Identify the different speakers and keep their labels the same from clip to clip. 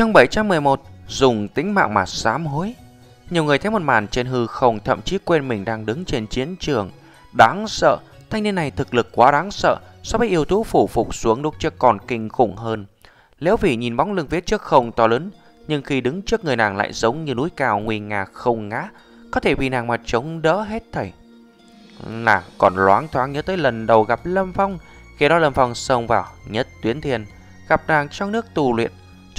Speaker 1: Chương 711 Dùng tính mạng mà sám hối. Nhiều người thấy một màn trên hư không, thậm chí quên mình đang đứng trên chiến trường. Đáng sợ, Thanh niên này thực lực quá đáng sợ, So với yêu thú phủ phục xuống lúc trước còn kinh khủng hơn. Liễu Vĩ nhìn bóng lưng phía trước không to lớn, Nhưng khi đứng trước người nàng lại giống như núi cao nguy nga không ngã, Có thể vì nàng mà chống đỡ hết thảy. Nàng còn loáng thoáng nhớ tới lần đầu gặp Lâm Phong, Khi đó Lâm Phong xông vào nhất tuyến Thiền Gặp nàng trong nước tù luyện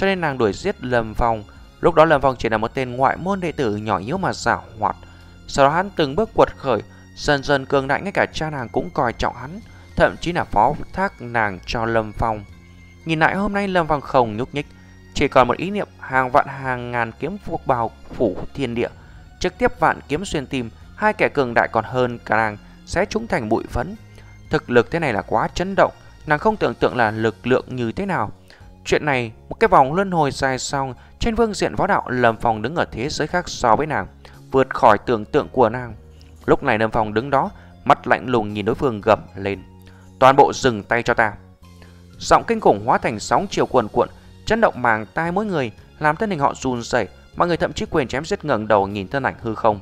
Speaker 1: cho nên nàng đuổi giết Lâm Phong. Lúc đó Lâm Phong chỉ là một tên ngoại môn đệ tử nhỏ yếu mà giả hoạt. Sau đó hắn từng bước quật khởi, dần dần cường đại ngay cả cha nàng cũng coi trọng hắn, thậm chí là phó thác nàng cho Lâm Phong. Nhìn lại hôm nay Lâm Phong không nhúc nhích, chỉ còn một ý niệm hàng vạn hàng ngàn kiếm phục bào phủ thiên địa, trực tiếp vạn kiếm xuyên tim, hai kẻ cường đại còn hơn cả nàng sẽ trúng thành bụi phấn. Thực lực thế này là quá chấn động, nàng không tưởng tượng là lực lượng như thế nào. Chuyện này, một cái vòng luân hồi dài xong, trên vương diện võ đạo Lâm Phong đứng ở thế giới khác so với nàng, vượt khỏi tưởng tượng của nàng. Lúc này Lâm Phong đứng đó, mắt lạnh lùng nhìn đối phương gầm lên. Toàn bộ dừng tay cho ta. Giọng kinh khủng hóa thành sóng chiều cuồn cuộn, chấn động màng tai mỗi người, làm thân hình họ run rẩy, mọi người thậm chí quên chém giết ngẩng đầu nhìn thân ảnh hư không.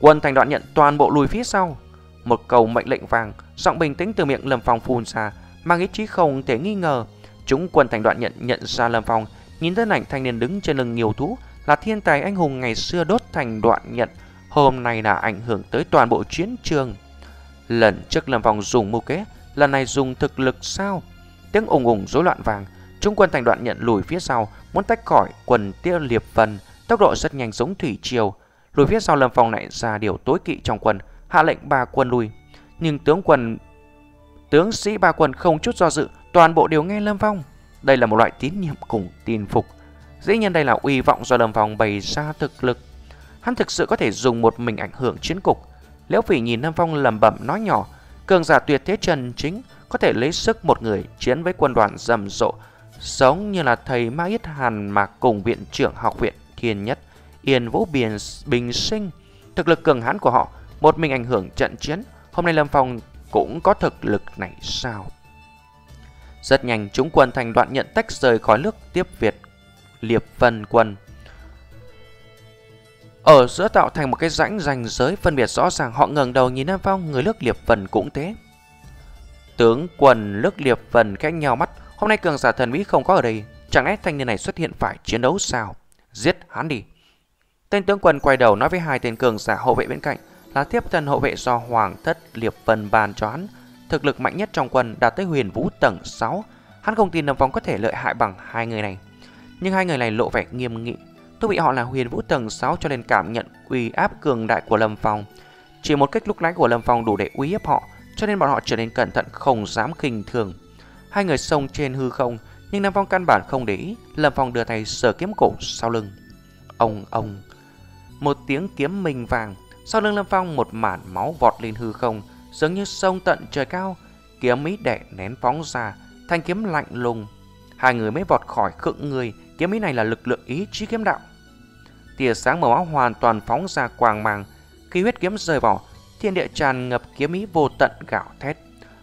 Speaker 1: Quân thành đoạn nhận toàn bộ lùi phía sau. Một cầu mệnh lệnh vàng, giọng bình tĩnh từ miệng Lâm Phong phun ra, mang ý chí không thể nghi ngờ. Chúng quân thành đoạn nhận nhận ra Lâm Phong, nhìn thân ảnh thanh niên đứng trên lưng nhiều thú là thiên tài anh hùng ngày xưa đốt thành đoạn nhận, hôm nay là ảnh hưởng tới toàn bộ chiến trường. Lần trước Lâm Phong dùng mưu kế, lần này dùng thực lực sao? Tiếng ùng ùng rối loạn vàng, chúng quân thành đoạn nhận lùi phía sau, muốn tách khỏi quần tiêu liệp vân, tốc độ rất nhanh giống thủy triều. Lùi phía sau Lâm Phong lại ra điều tối kỵ trong quân, hạ lệnh ba quân lùi. Nhưng tướng quân tướng sĩ ba quân không chút do dự, toàn bộ đều nghe Lâm Phong. Đây là một loại tín nhiệm cùng tin phục. Dĩ nhiên đây là uy vọng do Lâm Phong bày ra thực lực. Hắn thực sự có thể dùng một mình ảnh hưởng chiến cục. Liễu Phỉ nhìn Lâm Phong lầm bẩm nói nhỏ, cường giả tuyệt thế trần chính có thể lấy sức một người chiến với quân đoàn rầm rộ, giống như là thầy Ma Yết Hàn mà cùng viện trưởng học viện Thiên Nhất, Yên Vũ biển Bình Sinh. Thực lực cường hãn của họ, một mình ảnh hưởng trận chiến, hôm nay Lâm Phong cũng có thực lực này sao? Rất nhanh, chúng quân thành đoạn nhận tách rời khỏi nước tiếp Việt, Liệp Vân quân. Ở giữa tạo thành một cái rãnh ranh giới phân biệt rõ ràng, họ ngẩng đầu nhìn Nam Phong, người nước Liệp Vân cũng thế. Tướng quân nước Liệp Vân khẽ nhau mắt, Hôm nay cường giả thần Mỹ không có ở đây, Chẳng lẽ thanh niên này xuất hiện phải chiến đấu sao? Giết hắn đi. Tên tướng quân quay đầu nói với hai tên cường giả hộ vệ bên cạnh, Là tiếp thân hộ vệ do Hoàng thất Liệp Vân bàn cho hắn thực lực mạnh nhất trong quân đạt tới huyền vũ tầng 6. Hắn không tin Lâm Phong có thể lợi hại bằng hai người này. Nhưng hai người này lộ vẻ nghiêm nghị. Tôi bị họ là huyền vũ tầng 6 cho nên cảm nhận uy áp cường đại của Lâm Phong. Chỉ một cách lúc nãy của Lâm Phong đủ để uy hiếp họ, cho nên bọn họ trở nên cẩn thận không dám khinh thường. Hai người xông trên hư không, nhưng Lâm Phong căn bản không để ý, Lâm Phong đưa tay sờ kiếm cổ sau lưng. Ông ông, một tiếng kiếm mình vàng, sau lưng Lâm Phong một mản máu vọt lên hư không, dường như sông tận trời cao, kiếm ý đẻ nén phóng ra, thanh kiếm lạnh lùng. Hai người mới vọt khỏi khựng người, kiếm ý này là lực lượng ý chí kiếm đạo. Tia sáng màu áo hoàn toàn phóng ra quàng màng khi huyết kiếm rời vào, thiên địa tràn ngập kiếm ý vô tận gạo thét.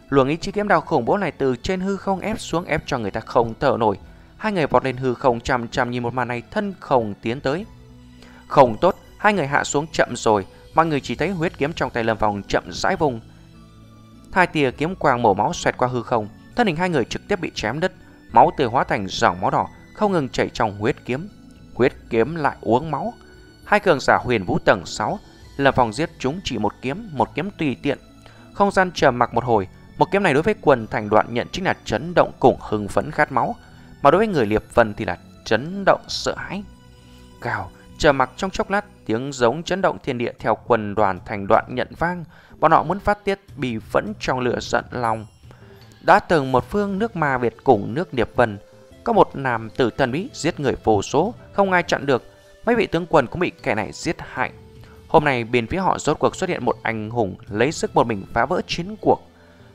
Speaker 1: Luồng ý chí kiếm đạo khủng bố này từ trên hư không ép xuống ép cho người ta không thở nổi. Hai người vọt lên hư không chằm chằm nhìn một màn này thân không tiến tới. Không tốt, hai người hạ xuống chậm rồi, mọi người chỉ thấy huyết kiếm trong tay Lâm vòng chậm rãi vùng, Hai tia kiếm quang màu máu xoẹt qua hư không, thân hình hai người trực tiếp bị chém đứt, máu tươi hóa thành dòng máu đỏ, không ngừng chảy trong huyết kiếm. Huyết kiếm lại uống máu. Hai cường giả huyền vũ tầng 6 là vòng giết chúng chỉ một kiếm, một kiếm tùy tiện. Không gian trầm mặc một hồi, một kiếm này đối với quần thành đoạn nhận chính là chấn động cùng hưng phấn khát máu, mà đối với người liệp vân thì là chấn động sợ hãi. Gào, Chờ mặc trong chốc lát, tiếng giống chấn động thiên địa theo quần đoàn thành đoạn nhận vang, bọn họ muốn phát tiết bị phẫn trong lửa giận lòng. Đã từng một phương nước ma Việt cùng nước Điệp Vân, có một nam tử thần bí giết người vô số, không ai chặn được, mấy vị tướng quân cũng bị kẻ này giết hại. Hôm nay bên phía họ rốt cuộc xuất hiện một anh hùng lấy sức một mình phá vỡ chiến cuộc.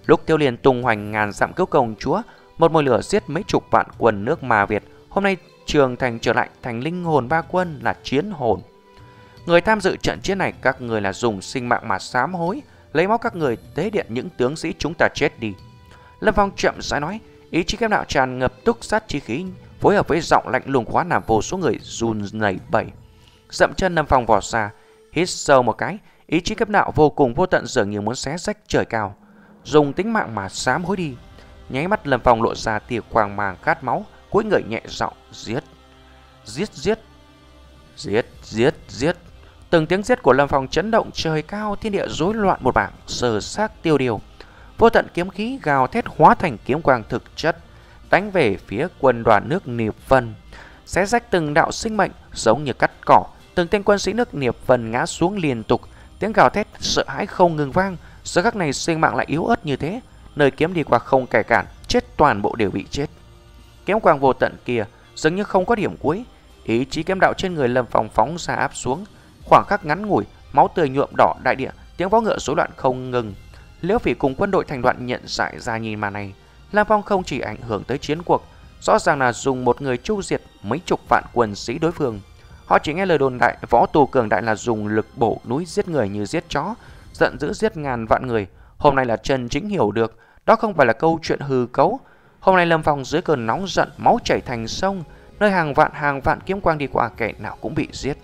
Speaker 1: Lúc tiêu liền tung hoành ngàn dặm cứu công chúa, một mồi lửa giết mấy chục vạn quân nước ma Việt, hôm nay trường thành trở lại thành linh hồn ba quân là chiến hồn. Người tham dự trận chiến này các người là dùng sinh mạng mà sám hối, lấy máu các người tế điện những tướng sĩ chúng ta chết đi. Lâm Phong chậm rãi nói, Ý chí kiếm đạo tràn ngập túc sát chi khí, phối hợp với giọng lạnh lùng quá làm vô số người run nảy bẩy. Dậm chân Lâm Phong vò ra, hít sâu một cái, ý chí kiếm đạo vô cùng vô tận dường như muốn xé rách trời cao, dùng tính mạng mà sám hối đi. Nháy mắt Lâm Phong lộ ra tia quang màng khát máu, cúi người nhẹ giọng giết. Giết giết. Giết giết giết. Từng tiếng giết của Lâm Phong chấn động trời cao, thiên địa rối loạn một bảng, sờ xác tiêu điều. Vô tận kiếm khí gào thét hóa thành kiếm quang thực chất, đánh về phía quân đoàn nước Niệp Vân. Xé rách từng đạo sinh mệnh giống như cắt cỏ, từng tên quân sĩ nước Niệp Vân ngã xuống liên tục, tiếng gào thét sợ hãi không ngừng vang. Giờ khắc này sinh mạng lại yếu ớt như thế, nơi kiếm đi qua không kẻ cản, chết toàn bộ đều bị chết. Kiếm quang vô tận kia dường như không có điểm cuối, ý chí kiếm đạo trên người Lâm Phong phóng ra áp xuống, khoảng khắc ngắn ngủi, máu tươi nhuộm đỏ đại địa, tiếng vó ngựa rối loạn không ngừng. Liễu Phỉ cùng quân đội thành đoạn nhận giải ra nhìn màn này, Lâm Phong không chỉ ảnh hưởng tới chiến cuộc, rõ ràng là dùng một người chu diệt mấy chục vạn quân sĩ đối phương. Họ chỉ nghe lời đồn đại võ tù cường đại là dùng lực bổ núi giết người như giết chó, giận dữ giết ngàn vạn người. Hôm nay là Trần Chính hiểu được, đó không phải là câu chuyện hư cấu. Hôm nay Lâm Phong dưới cơn nóng giận, máu chảy thành sông, nơi hàng vạn hàng vạn kiếm quang đi qua kẻ nào cũng bị giết.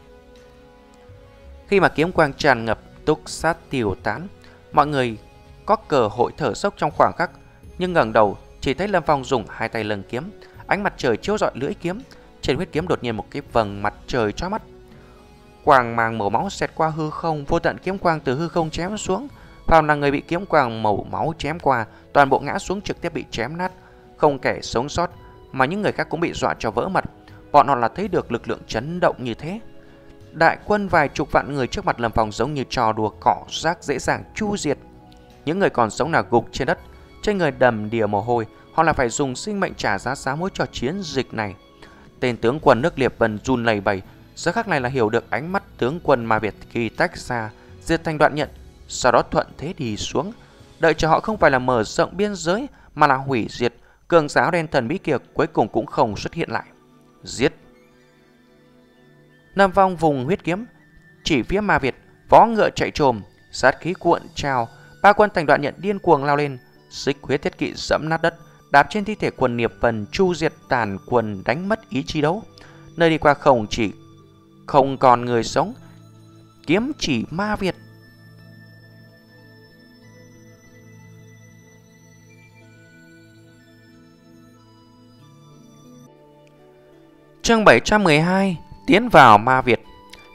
Speaker 1: Khi mà kiếm quang tràn ngập, túc sát tiêu tán, mọi người có cơ hội thở sốc trong khoảng khắc, nhưng ngẩng đầu chỉ thấy Lâm Phong dùng hai tay lần kiếm, ánh mặt trời chiếu rọi lưỡi kiếm, trên huyết kiếm đột nhiên một cái vầng mặt trời chói mắt. Quang màng màu máu xẹt qua hư không, vô tận kiếm quang từ hư không chém xuống. Phàm là người bị kiếm quang màu máu chém qua, toàn bộ ngã xuống trực tiếp bị chém nát, không kẻ sống sót, mà những người khác cũng bị dọa cho vỡ mặt. Bọn họ là thấy được lực lượng chấn động như thế. Đại quân vài chục vạn người trước mặt Lâm Phong giống như trò đùa cỏ rác dễ dàng chu diệt. Những người còn sống là gục trên đất, trên người đầm đìa mồ hôi, họ là phải dùng sinh mệnh trả giá giá mối cho chiến dịch này. Tên tướng quân nước Liệp Vân run lầy bầy, giờ khắc này là hiểu được ánh mắt tướng quân Ma Việt khi tách ra, diệt thành đoạn nhận, sau đó thuận thế đi xuống. Đợi cho họ không phải là mở rộng biên giới, mà là hủy diệt, cường giáo đen thần bí kia cuối cùng cũng không xuất hiện lại. Giết! Nam vong vùng huyết kiếm, chỉ phía Ma Việt, vó ngựa chạy trồm, sát khí cuộn trào, ba quân thành đoạn nhận điên cuồng lao lên, xích huyết thiết kỵ dẫm nát đất, đạp trên thi thể quần niệp phần chu diệt tàn quần đánh mất ý chí đấu. Nơi đi qua không chỉ không còn người sống, kiếm chỉ ma Việt. Chương 712 Tiến vào ma Việt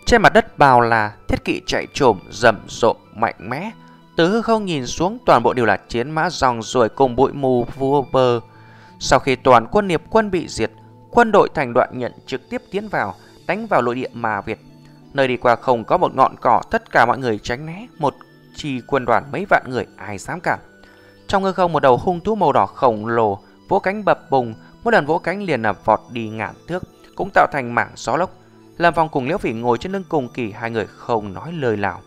Speaker 1: Trên mặt đất bào là thiết kỵ chạy trồm rầm rộ mạnh mẽ từ hư không nhìn xuống toàn bộ đều là chiến mã dòng rồi cùng bụi mù vua bờ. Sau khi toàn quân nghiệp quân bị diệt, quân đội thành đoạn nhận trực tiếp tiến vào, đánh vào nội địa ma Việt. Nơi đi qua không có một ngọn cỏ, tất cả mọi người tránh né, một chi quân đoàn mấy vạn người ai dám cả Trong hư không một đầu hung thú màu đỏ khổng lồ, vỗ cánh bập bùng, mỗi lần vỗ cánh liền là vọt đi ngàn thước, cũng tạo thành mảng gió lốc. Lâm Phong cùng Liễu Phỉ ngồi trên lưng cùng kỳ hai người không nói lời nào.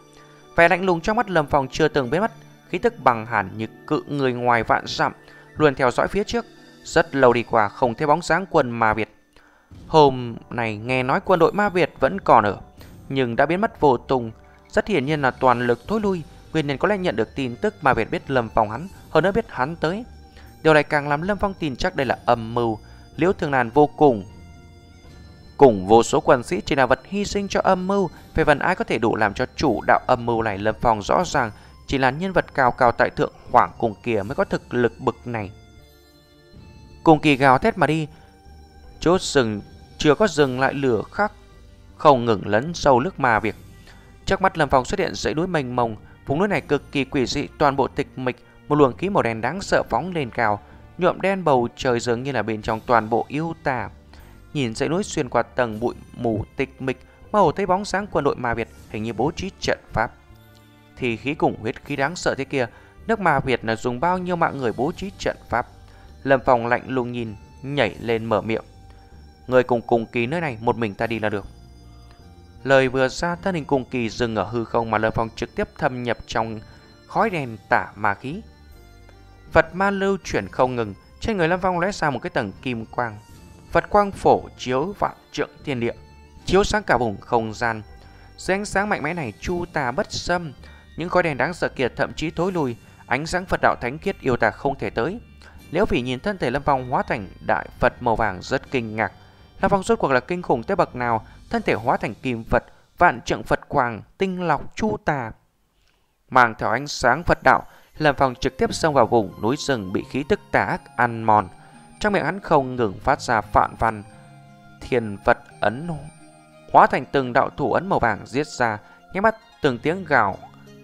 Speaker 1: Vẻ lạnh lùng trong mắt Lâm Phong chưa từng biến mất, khí tức bằng hẳn như cự người ngoài vạn dặm, luôn theo dõi phía trước. Rất lâu đi qua không thấy bóng dáng quân Ma Việt. Hôm này nghe nói quân đội Ma Việt vẫn còn ở, nhưng đã biến mất vô tung. Rất hiển nhiên là toàn lực thối lui, nguyên nhân có lẽ nhận được tin tức Ma Việt biết Lâm Phong hắn, hơn nữa biết hắn tới. Điều này càng làm Lâm Phong tin chắc đây là âm mưu, liễu thường nàn vô cùng Cùng vô số quân sĩ chỉ là vật hy sinh cho âm mưu, về phần ai có thể đủ làm cho chủ đạo âm mưu này Lâm Phong rõ ràng chỉ là nhân vật cao cao tại thượng khoảng cùng kia mới có thực lực bực này. Cùng kỳ gào thét mà đi, chốt rừng chưa có dừng lại lửa khắc, không ngừng lấn sâu nước mà việc. Trước mắt Lâm Phong xuất hiện dãy núi mênh mông, vùng núi này cực kỳ quỷ dị, toàn bộ tịch mịch, một luồng khí màu đen đáng sợ phóng lên cao, nhuộm đen bầu trời dường như là bên trong toàn bộ yêu tà. Nhìn dãy núi xuyên qua tầng bụi mù tịch mịch, mơ hồ thấy bóng sáng quân đội Ma Việt hình như bố trí trận pháp. Thì khí cùng huyết khí đáng sợ thế kia, nước Ma Việt là dùng bao nhiêu mạng người bố trí trận pháp. Lâm Phong lạnh lùng nhìn, nhảy lên mở miệng. Người cùng cùng kỳ nơi này, một mình ta đi là được. Lời vừa ra thân hình cùng kỳ dừng ở hư không mà Lâm Phong trực tiếp thâm nhập trong khói đèn tả ma khí. Phật ma lưu chuyển không ngừng, trên người Lâm Phong lóe ra một cái tầng kim quang. Phật quang phổ chiếu vạn trượng thiên địa, chiếu sáng cả vùng không gian. Dưới ánh sáng mạnh mẽ này chu tà bất xâm, những khói đèn đáng sợ kia thậm chí thối lùi, ánh sáng Phật đạo thánh khiết yêu tà không thể tới. Liễu Phỉ nhìn thân thể Lâm Phong hóa thành đại Phật màu vàng rất kinh ngạc. Lâm Phong rốt cuộc là kinh khủng tới bậc nào, thân thể hóa thành kim Phật, vạn trượng Phật quang, tinh lọc chu tà. Mang theo ánh sáng Phật đạo, Lâm Phong trực tiếp xông vào vùng núi rừng bị khí tức tà ác ăn mòn. Trong miệng hắn không ngừng phát ra phạn văn, thiền Phật ấn hóa thành từng đạo thủ ấn màu vàng giết ra, nháy mắt từng tiếng gào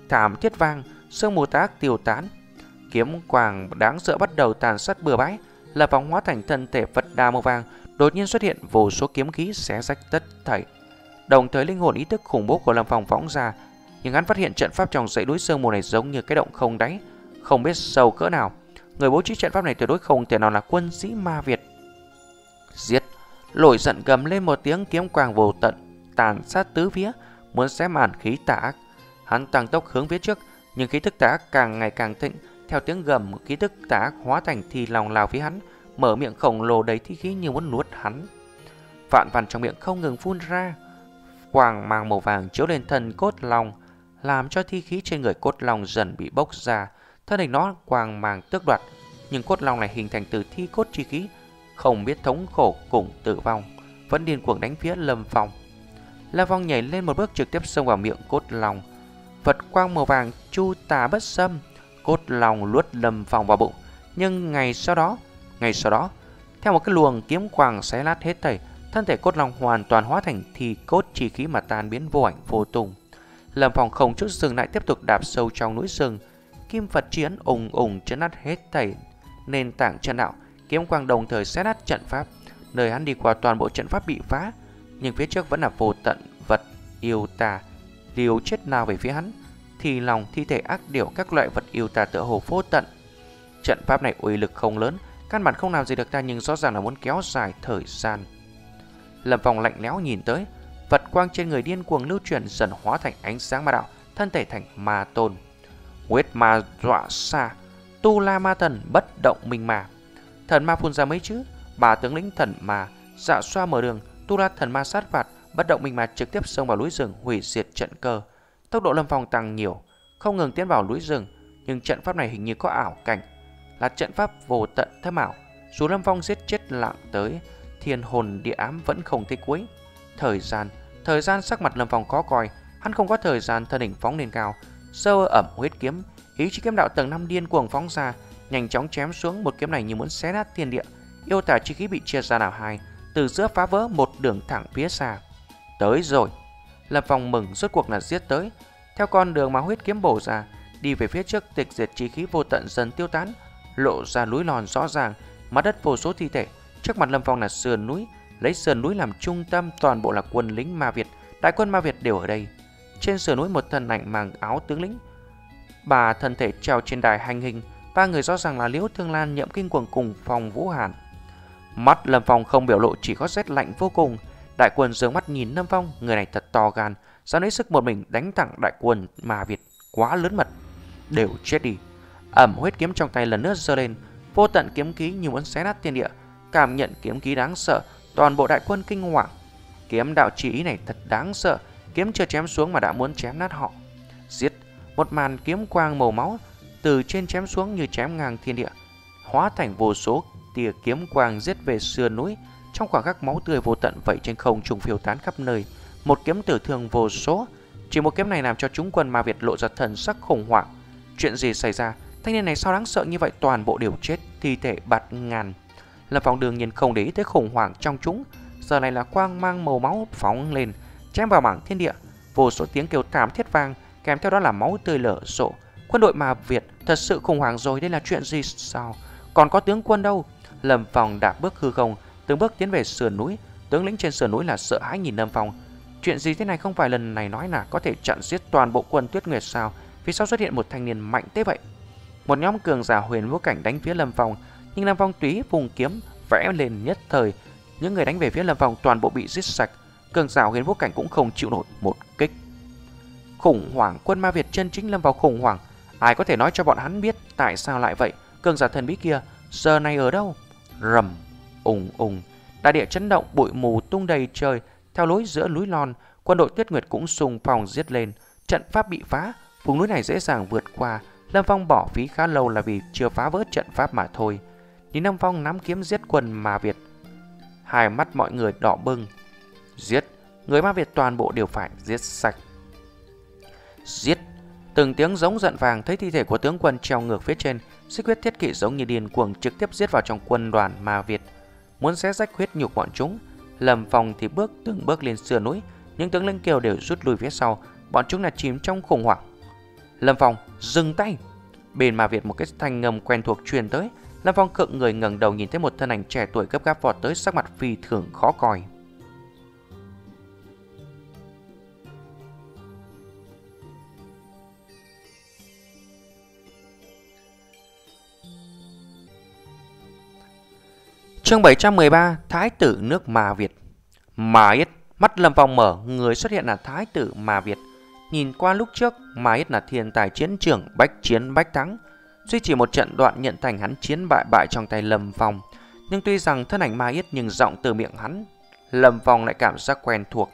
Speaker 1: thảm thiết vang, sương mù tác tiêu tán. Kiếm quàng đáng sợ bắt đầu tàn sát bừa bãi, là vòng hóa thành thân thể Phật đà màu vàng, đột nhiên xuất hiện vô số kiếm khí xé rách tất thảy. Đồng thời linh hồn ý thức khủng bố của Lâm Phong phóng ra, nhưng hắn phát hiện trận pháp trong dãy núi sương mù này giống như cái động không đáy, không biết sâu cỡ nào. Người bố trí trận pháp này tuyệt đối không thể nào là quân sĩ ma Việt. Giết! Lội giận gầm lên một tiếng kiếm quang vô tận, tàn sát tứ phía, muốn xé màn khí tà ác. Hắn tăng tốc hướng phía trước, nhưng khí tức tà ác càng ngày càng thịnh. Theo tiếng gầm, khí tức tà ác hóa thành thì lòng lao phía hắn, mở miệng khổng lồ đầy thi khí như muốn nuốt hắn. Vạn vằn trong miệng không ngừng phun ra, quang mang màu vàng chiếu lên thân cốt long, làm cho thi khí trên người cốt long dần bị bốc ra. Thân hình nó quang màng tước đoạt, nhưng cốt long này hình thành từ thi cốt chi khí, không biết thống khổ cùng tử vong, vẫn điên cuồng đánh phía Lâm Phong. Lâm Phong nhảy lên một bước trực tiếp xông vào miệng cốt long. Vật quang màu vàng chu tà bất xâm, cốt long luốt Lâm Phong vào bụng. Nhưng ngày sau đó, ngày sau đó, theo một cái luồng kiếm quang xé lát hết thảy, thân thể cốt long hoàn toàn hóa thành thi cốt chi khí mà tan biến vô ảnh vô tung. Lâm Phong không chút dừng lại tiếp tục đạp sâu trong núi rừng, kim Phật chiến ùng ùng chấn nát hết thảy nền tảng chân đạo, kiếm quang đồng thời xé nát trận pháp, nơi hắn đi qua toàn bộ trận pháp bị phá, nhưng phía trước vẫn là vô tận vật yêu tà, liều chết nào về phía hắn, thì lòng thi thể ác điểu các loại vật yêu tà tựa hồ vô tận. Trận pháp này uy lực không lớn, căn bản không làm gì được ta nhưng rõ ràng là muốn kéo dài thời gian. Lâm Phong lạnh lẽo nhìn tới, vật quang trên người điên cuồng lưu chuyển dần hóa thành ánh sáng ma đạo, thân thể thành ma tôn. Huyết ma dọa xa, tu la ma thần bất động minh mà. Thần ma phun ra mấy chữ, bà tướng lĩnh thần ma, dạ xoa mở đường, tu la thần ma sát phạt, bất động minh mà trực tiếp xông vào núi rừng hủy diệt trận cơ. Tốc độ Lâm Phong tăng nhiều, không ngừng tiến vào núi rừng, nhưng trận pháp này hình như có ảo cảnh, là trận pháp vô tận thâm ảo. Dù Lâm Phong giết chết lặng tới, thiên hồn địa ám vẫn không thấy cuối. Thời gian, thời gian sắc mặt Lâm Phong khó coi, hắn không có thời gian thân hình phóng lên cao, sơ ẩm huyết kiếm, ý chí kiếm đạo tầng 5 điên cuồng phóng ra, nhanh chóng chém xuống một kiếm này như muốn xé nát thiên địa. Yêu tả chi khí bị chia ra làm hai, từ giữa phá vỡ một đường thẳng phía xa. Tới rồi. Lập Phong mừng rốt cuộc là giết tới. Theo con đường mà huyết kiếm bổ ra, đi về phía trước tịch diệt chi khí vô tận dần tiêu tán, lộ ra núi lòn rõ ràng, mặt đất vô số thi thể. Trước mặt Lâm Phong là sườn núi, lấy sườn núi làm trung tâm toàn bộ là quân lính Ma Việt, đại quân Ma Việt đều ở đây. Trên sườn núi một thân ảnh mang áo tướng lĩnh, bà thân thể treo trên đài hành hình, ba người rõ ràng là Liễu Thương Lan nhậm kinh quần cùng phòng Vũ Hàn. Mắt Lâm Phong không biểu lộ chỉ có rét lạnh vô cùng. Đại quân dướng mắt nhìn Lâm Phong, người này thật to gan, dám lấy sức một mình đánh thẳng đại quân mà Việt quá lớn mật. Đều chết đi. Ẩm huyết kiếm trong tay lần nữa giơ lên, vô tận kiếm khí như muốn xé nát thiên địa, cảm nhận kiếm khí đáng sợ, toàn bộ đại quân kinh hoàng. Kiếm đạo chỉ này thật đáng sợ, kiếm chưa chém xuống mà đã muốn chém nát họ. Giết, một màn kiếm quang màu máu từ trên chém xuống như chém ngang thiên địa, hóa thành vô số tia kiếm quang giết về sườn núi, trong khoảng khắc máu tươi vô tận vậy trên không trùng phiêu tán khắp nơi, một kiếm tử thương vô số. Chỉ một kiếm này làm cho chúng quân Ma Việt lộ ra thần sắc khủng hoảng. Chuyện gì xảy ra? Thanh niên này sao đáng sợ như vậy toàn bộ đều chết, thi thể bạt ngàn. Lâm Phong đương nhiên không để ý tới khủng hoảng trong chúng, giờ này là quang mang màu máu phóng lên, chém vào mảng thiên địa, vô số tiếng kêu thảm thiết vang, kèm theo đó là máu tươi lở rộ. Quân đội mà Việt thật sự khủng hoảng rồi, đây là chuyện gì sao? Còn có tướng quân đâu? Lâm Phong đạp bước hư không, từng bước tiến về sườn núi. Tướng lĩnh trên sườn núi là sợ hãi nhìn Lâm Phong. Chuyện gì thế này không phải lần này nói là có thể chặn giết toàn bộ quân Tuyết Nguyệt sao? Vì sao xuất hiện một thanh niên mạnh thế vậy? Một nhóm cường giả huyền vũ cảnh đánh phía Lâm Phong, nhưng Lâm Phong túy vùng kiếm vẽ lên nhất thời. Những người đánh về phía Lâm Phong toàn bộ bị giết sạch. Cường giả huyền vũ cảnh cũng không chịu nổi một kích. Khủng hoảng quân ma Việt chân chính lâm vào khủng hoảng. Ai có thể nói cho bọn hắn biết tại sao lại vậy? Cường giả thần bí kia giờ này ở đâu? Rầm, ùng ùng, đại địa chấn động, bụi mù tung đầy trời. Theo lối giữa núi lon, quân đội Tuyết Nguyệt cũng xung phong giết lên. Trận pháp bị phá, vùng núi này dễ dàng vượt qua. Lâm Phong bỏ phí khá lâu là vì chưa phá vỡ trận pháp mà thôi. nhìn Lâm Phong nắm kiếm giết quân Ma Việt. Hai mắt mọi người đỏ bừng. Giết, người Ma Việt toàn bộ đều phải giết sạch. Giết, từng tiếng giống giận vàng thấy thi thể của tướng quân treo ngược phía trên, xích huyết thiết kỵ giống như điên cuồng trực tiếp giết vào trong quân đoàn Ma Việt. Muốn xé rách huyết nhục bọn chúng, Lâm Phong thì bước từng bước lên sườn núi, những tướng lĩnh kiều đều rút lui phía sau, bọn chúng là chìm trong khủng hoảng. Lâm Phong dừng tay. Bên mà Việt một cái thanh ngầm quen thuộc truyền tới, Lâm Phong cựng người ngẩng đầu nhìn thấy một thân ảnh trẻ tuổi gấp gáp vọt tới sắc mặt phi thường khó coi. Chương 713 Thái tử nước Ma Việt. Mà Yết, Mắt Lâm Phong mở, Người xuất hiện là Thái tử Ma Việt. Nhìn qua lúc trước Mà Yết là thiên tài chiến trường, Bách chiến, bách thắng. Duy chỉ một trận đoạn nhận thành hắn chiến bại bại trong tay Lâm Phong. Nhưng tuy rằng thân ảnh Ma Yết nhưng giọng từ miệng hắn, Lâm Phong lại cảm giác quen thuộc.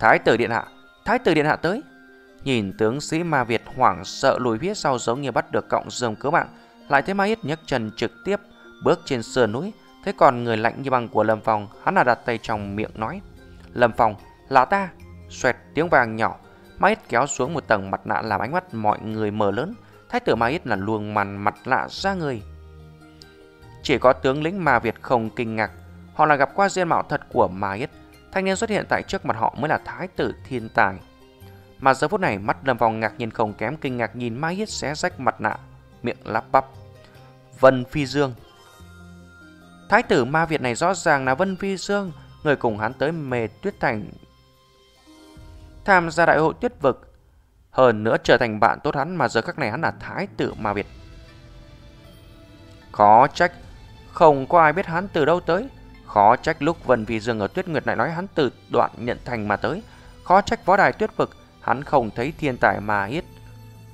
Speaker 1: Thái tử Điện Hạ, Thái tử Điện Hạ tới. Nhìn tướng sĩ Ma Việt hoảng sợ lùi phía sau giống như bắt được cọng rồng cứu mạng, Lại thấy Ma Yết nhấc chân trực tiếp Bước trên sườn núi Thế còn người lạnh như băng của Lâm Phong, Hắn là đặt tay trong miệng nói, Lâm Phong, là ta. Xoẹt tiếng vàng nhỏ, Ma Yết kéo xuống một tầng mặt nạ làm ánh mắt mọi người mở lớn. Thái tử Ma Yết là luồng màn mặt nạ ra người. Chỉ có tướng lĩnh Ma Việt không kinh ngạc, Họ là gặp qua diện mạo thật của Ma Yết. Thanh niên xuất hiện tại trước mặt họ mới là thái tử thiên tài. Mà giờ phút này, mắt Lâm Phong ngạc nhiên không kém, kinh ngạc nhìn Ma Yết xé rách mặt nạ, Miệng lắp bắp, Vân Phi Dương. Thái tử ma Việt này rõ ràng là Vân Vi Dương, người cùng hắn tới mề tuyết thành tham gia đại hội tuyết vực. Hơn nữa trở thành bạn tốt hắn mà giờ các này hắn là Thái tử ma Việt. Khó trách, không có ai biết hắn từ đâu tới. Khó trách lúc Vân Vi Dương ở tuyết nguyệt lại nói hắn từ đoạn nhận thành mà tới. Khó trách võ đài tuyết vực, hắn không thấy thiên tài mà ít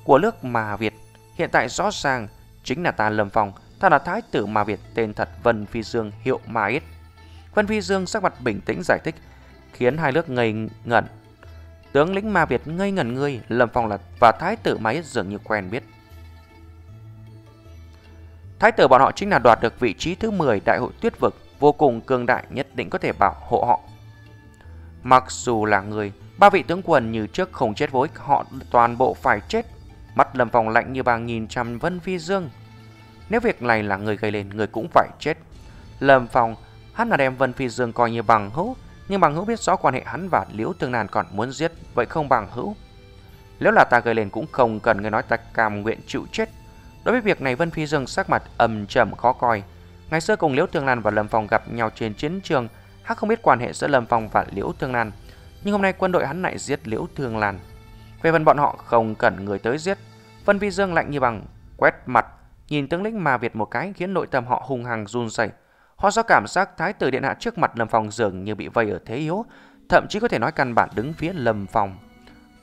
Speaker 1: của nước mà Việt. Hiện tại rõ ràng chính là ta Lâm Phong Ta là thái tử Ma Việt tên thật Vân Phi Dương hiệu Ma Ít. Vân Phi Dương sắc mặt bình tĩnh giải thích, khiến hai nước ngây ngẩn. Tướng lĩnh Ma Việt ngây ngẩn người, Lâm Phong là và thái tử Ma Ít dường như quen biết. Thái tử bọn họ chính là đoạt được vị trí thứ 10 đại hội tuyết vực, vô cùng cường đại nhất định có thể bảo hộ họ. Mặc dù là người, ba vị tướng quần như trước không chết với họ toàn bộ phải chết. Mắt Lâm Phong lạnh như bà nhìn trăm Vân Phi Dương, nếu việc này là người gây lên, người cũng phải chết. Lâm Phong, hắn là đem Vân Phi Dương coi như bằng hữu, nhưng bằng hữu biết rõ quan hệ hắn và Liễu Tương Nàn còn muốn giết, vậy không bằng hữu. Nếu là ta gây lên cũng không cần người nói ta cam nguyện chịu chết. Đối với việc này Vân Phi Dương sắc mặt ầm trầm khó coi. Ngày xưa cùng Liễu Tương Lan và Lâm Phong gặp nhau trên chiến trường, hắn không biết quan hệ giữa Lâm Phong và Liễu Tương Lan. Nhưng hôm nay quân đội hắn lại giết Liễu Tương Lan. Về phần bọn họ không cần người tới giết. Vân Phi Dương lạnh như bằng, quét mặt Nhìn tướng lĩnh mà Việt một cái khiến nội tâm họ hung hăng run rẩy. Họ do cảm giác thái tử điện hạ trước mặt Lâm Phong dường như bị vây ở thế yếu, thậm chí có thể nói căn bản đứng phía Lâm Phong.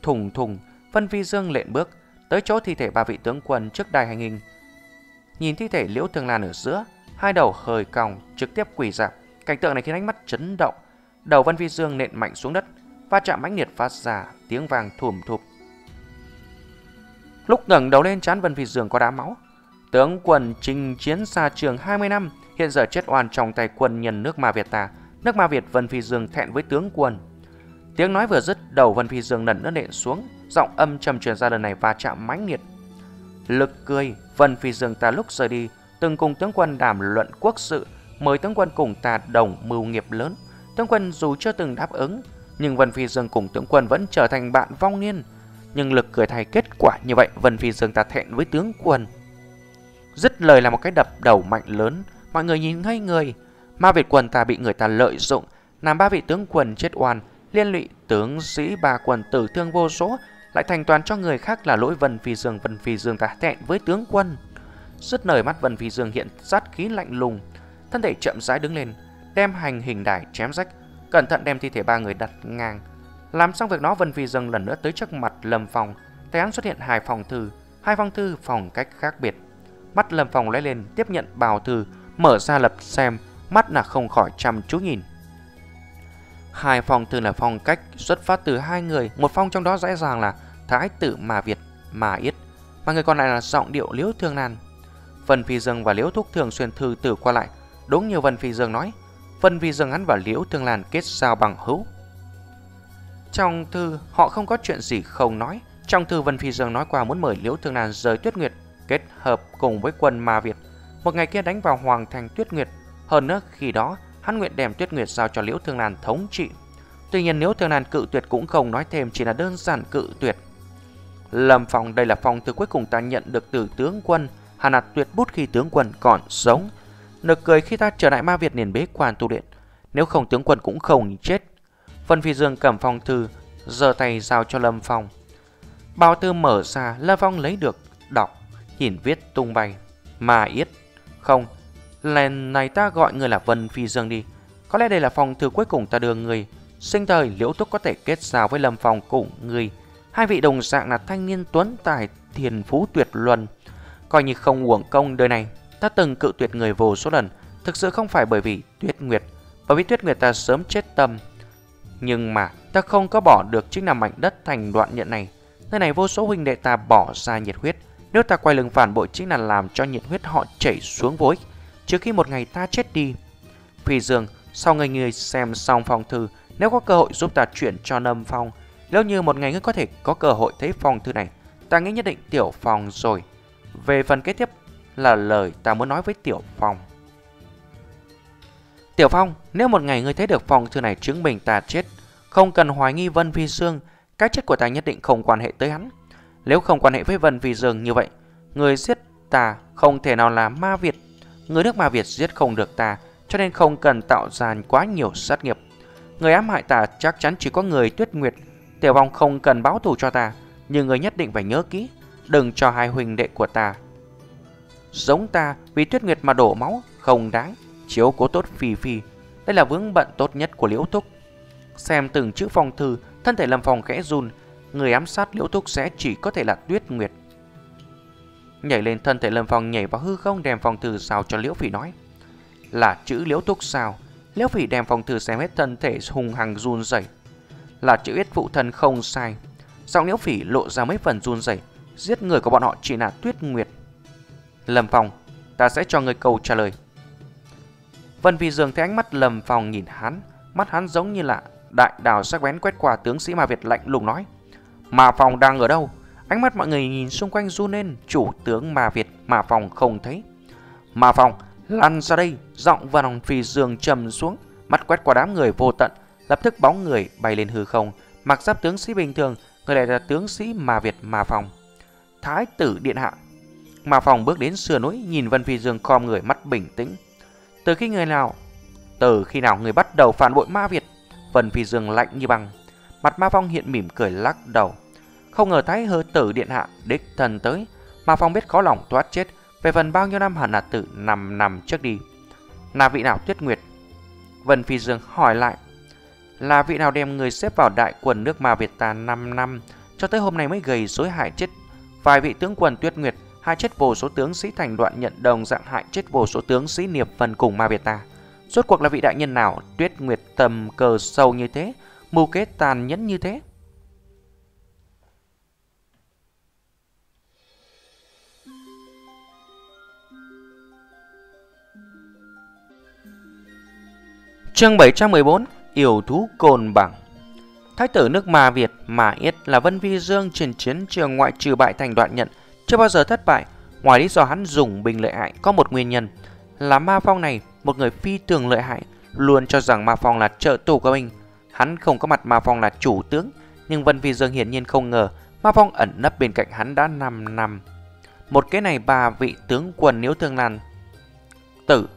Speaker 1: Thùng thùng, Vân Phi Dương lện bước tới chỗ thi thể ba vị tướng quân trước đài hành hình. Nhìn thi thể Liễu Thương Lan ở giữa, hai đầu hơi cong trực tiếp quỳ dạp. Cảnh tượng này khiến ánh mắt chấn động. Đầu Vân Phi Dương nện mạnh xuống đất, va chạm mãnh liệt phát ra tiếng vàng thùm thụp. Lúc ngẩng đầu lên chán Vân Phi Dương có đá máu, Tướng quân chinh chiến xa trường 20 năm, hiện giờ chết oan trong tay quân nhân nước Ma Việt ta. Nước Ma Việt Vân Phi Dương thẹn với tướng quân. Tiếng nói vừa dứt, đầu Vân Phi Dương lần nữa nện xuống, giọng âm trầm truyền ra lần này va chạm mãnh liệt. Lực cười, Vân Phi Dương ta lúc rời đi, từng cùng tướng quân đàm luận quốc sự, mời tướng quân cùng ta đồng mưu nghiệp lớn. Tướng quân dù chưa từng đáp ứng, nhưng Vân Phi Dương cùng tướng quân vẫn trở thành bạn vong niên. Nhưng lực cười thay kết quả như vậy, Vân Phi Dương ta thẹn với tướng quân. Dứt lời là một cái đập đầu mạnh lớn. Mọi người nhìn ngay người. Ma Việt quần ta bị người ta lợi dụng. Làm ba vị tướng quần chết oan, Liên lụy tướng sĩ ba quần tử thương vô số, Lại thành toàn cho người khác là lỗi Vân Phi Dương. Vân Phi Dương ta thẹn với tướng quân. Dứt lời mắt Vân Phi Dương hiện sát khí lạnh lùng. Thân thể chậm rãi đứng lên, Đem hành hình đài chém rách, Cẩn thận đem thi thể ba người đặt ngang. Làm xong việc đó, Vân Phi Dương lần nữa tới trước mặt Lâm Phong. Tay hắn xuất hiện hai phòng thư, Hai phong thư phòng cách khác biệt. Mắt Lâm Phong lóe lên tiếp nhận bào thư Mở ra lập xem Mắt là không khỏi chăm chú nhìn Hai phong thư là phong cách xuất phát từ hai người Một phong trong đó rõ ràng là Thái tử mà Việt mà Yết Mà người còn lại là giọng điệu liễu thương nan Vân Phi Dương và Liễu Thúc thường xuyên thư từ qua lại. Đúng như Vân Phi Dương nói, Vân Phi Dương hắn và Liễu Thương Lan kết giao bằng hữu. Trong thư, họ không có chuyện gì không nói. Trong thư Vân Phi Dương nói qua muốn mời Liễu Thương Lan rời Tuyết Nguyệt, kết hợp cùng với quân Ma Việt. Một ngày kia đánh vào Hoàng thành Tuyết Nguyệt. Hơn nữa, khi đó, hắn nguyện đem Tuyết Nguyệt giao cho Liễu Thương Lan thống trị. Tuy nhiên Liễu Thương Lan cự tuyệt cũng không nói thêm, chỉ là đơn giản cự tuyệt. Lâm Phong đây là phong thư cuối cùng ta nhận được từ tướng quân, Hà Nạt tuyệt bút khi tướng quân còn sống. Nực cười khi ta trở lại ma Việt liền bế quan tu luyện, nếu không tướng quân cũng không chết. Vân Phi Dương cầm phong thư, giơ tay giao cho Lâm Phong. Bao thư mở ra, Lâm Phong lấy được, đọc, hiển viết tung bay. Mà yết, không, lần này ta gọi người là Vân Phi Dương đi. Có lẽ đây là phòng thư cuối cùng ta đưa người. Sinh thời Liễu Túc có thể kết giao với Lâm phòng cùng người. Hai vị đồng dạng là thanh niên tuấn tài thiền phú tuyệt luân. Coi như không uổng công đời này, ta từng cự tuyệt người vô số lần. Thực sự không phải bởi vì Tuyết Nguyệt, bởi vì Tuyết Nguyệt ta sớm chết tâm. Nhưng mà ta không có bỏ được chính là mảnh đất thành đoạn nhận này. Nơi này vô số huynh đệ ta bỏ ra nhiệt huyết. Nếu ta quay lưng phản bội chính là làm cho nhiệt huyết họ chảy xuống vối. Trước khi một ngày ta chết đi. Phi Dương, sau ngày người xem xong phòng thư, nếu có cơ hội giúp ta chuyển cho Nâm Phong, nếu như một ngày ngươi có thể có cơ hội thấy phòng thư này, ta nghĩ nhất định Tiểu Phong rồi. Về phần kế tiếp là lời ta muốn nói với Tiểu Phong. Tiểu Phong, nếu một ngày ngươi thấy được phòng thư này chứng minh ta chết, không cần hoài nghi Vân Phi Dương, cái chết của ta nhất định không quan hệ tới hắn. Nếu không quan hệ với Vân Phi Dương như vậy, người giết ta không thể nào là ma Việt. Người nước ma Việt giết không được ta, cho nên không cần tạo ra quá nhiều sát nghiệp. Người ám hại ta chắc chắn chỉ có người tuyết nguyệt. Tiểu vong không cần báo thù cho ta, nhưng người nhất định phải nhớ kỹ, đừng cho hai huynh đệ của ta. Giống ta vì tuyết nguyệt mà đổ máu, không đáng, chiếu cố tốt phi phi. Đây là vướng bận tốt nhất của Liễu Thúc. Xem từng chữ phong thư, thân thể Lâm Phong khẽ run, người ám sát Liễu Thúc sẽ chỉ có thể là Tuyết Nguyệt. Nhảy lên thân thể Lâm Phong nhảy vào hư không đem phong thư sao cho Liễu Phỉ nói. Là chữ Liễu Thúc sao? Liễu Phỉ đem phong thư xem hết thân thể hùng hằng run rẩy. Là chữ yết phụ thân không sai. Giọng Liễu Phỉ lộ ra mấy phần run rẩy, giết người của bọn họ chỉ là Tuyết Nguyệt. Lâm Phong, ta sẽ cho người câu trả lời. Vân Vi Dương thấy ánh mắt Lâm Phong nhìn hắn, mắt hắn giống như là đại đào sắc bén quét qua tướng sĩ Ma Việt lạnh lùng nói. Mà Phong đang ở đâu? Ánh mắt mọi người nhìn xung quanh run lên, chủ tướng Ma Việt mà Phong không thấy. Mà Phong, lăn ra đây, giọng Vân Phi Dương trầm xuống, mắt quét qua đám người vô tận, lập tức bóng người bay lên hư không, mặc giáp tướng sĩ bình thường, người lại là tướng sĩ Ma Việt Ma Phong. Thái tử điện hạ. Ma Phong bước đến sườn núi, nhìn Vân Phi Dương khom người mắt bình tĩnh. Từ khi người nào từ khi nào người bắt đầu phản bội Ma Việt Vân Phi Dương lạnh như băng Mặt Ma Phong hiện mỉm cười lắc đầu. Không ngờ Thái hư tử điện hạ đích thần tới. Ma Phong biết khó lòng thoát chết. Về phần bao nhiêu năm hẳn là tử nằm nằm trước đi. Là vị nào tuyết nguyệt? Vân Phi Dương hỏi lại. Là vị nào đem người xếp vào đại quần nước Ma Việt ta 5 năm Cho tới hôm nay mới gầy dối hại chết? Vài vị tướng quần tuyết nguyệt Hai chết vô số tướng sĩ thành đoạn nhận đồng dạng hại chết vô số tướng sĩ niệm phần cùng Ma Việt ta. Rốt cuộc là vị đại nhân nào tuyết nguyệt tầm cờ sâu như thế, mưu kế tàn nhẫn như thế? Chương 714 Yêu thú cồn bằng Thái tử nước Ma Việt Mà Yết là Vân Vi Dương trên chiến trường ngoại trừ bại thành đoạn nhận Chưa bao giờ thất bại Ngoài lý do hắn dùng binh lợi hại có một nguyên nhân Là ma phong này một người phi thường lợi hại, luôn cho rằng Ma Phong là trợ thủ của mình. Hắn không có mặt Ma Phong là chủ tướng, nhưng Vân phi Dương hiển nhiên không ngờ Ma Phong ẩn nấp bên cạnh hắn đã 5 năm. Một cái này ba vị tướng quân Liễu Thương Lan tử.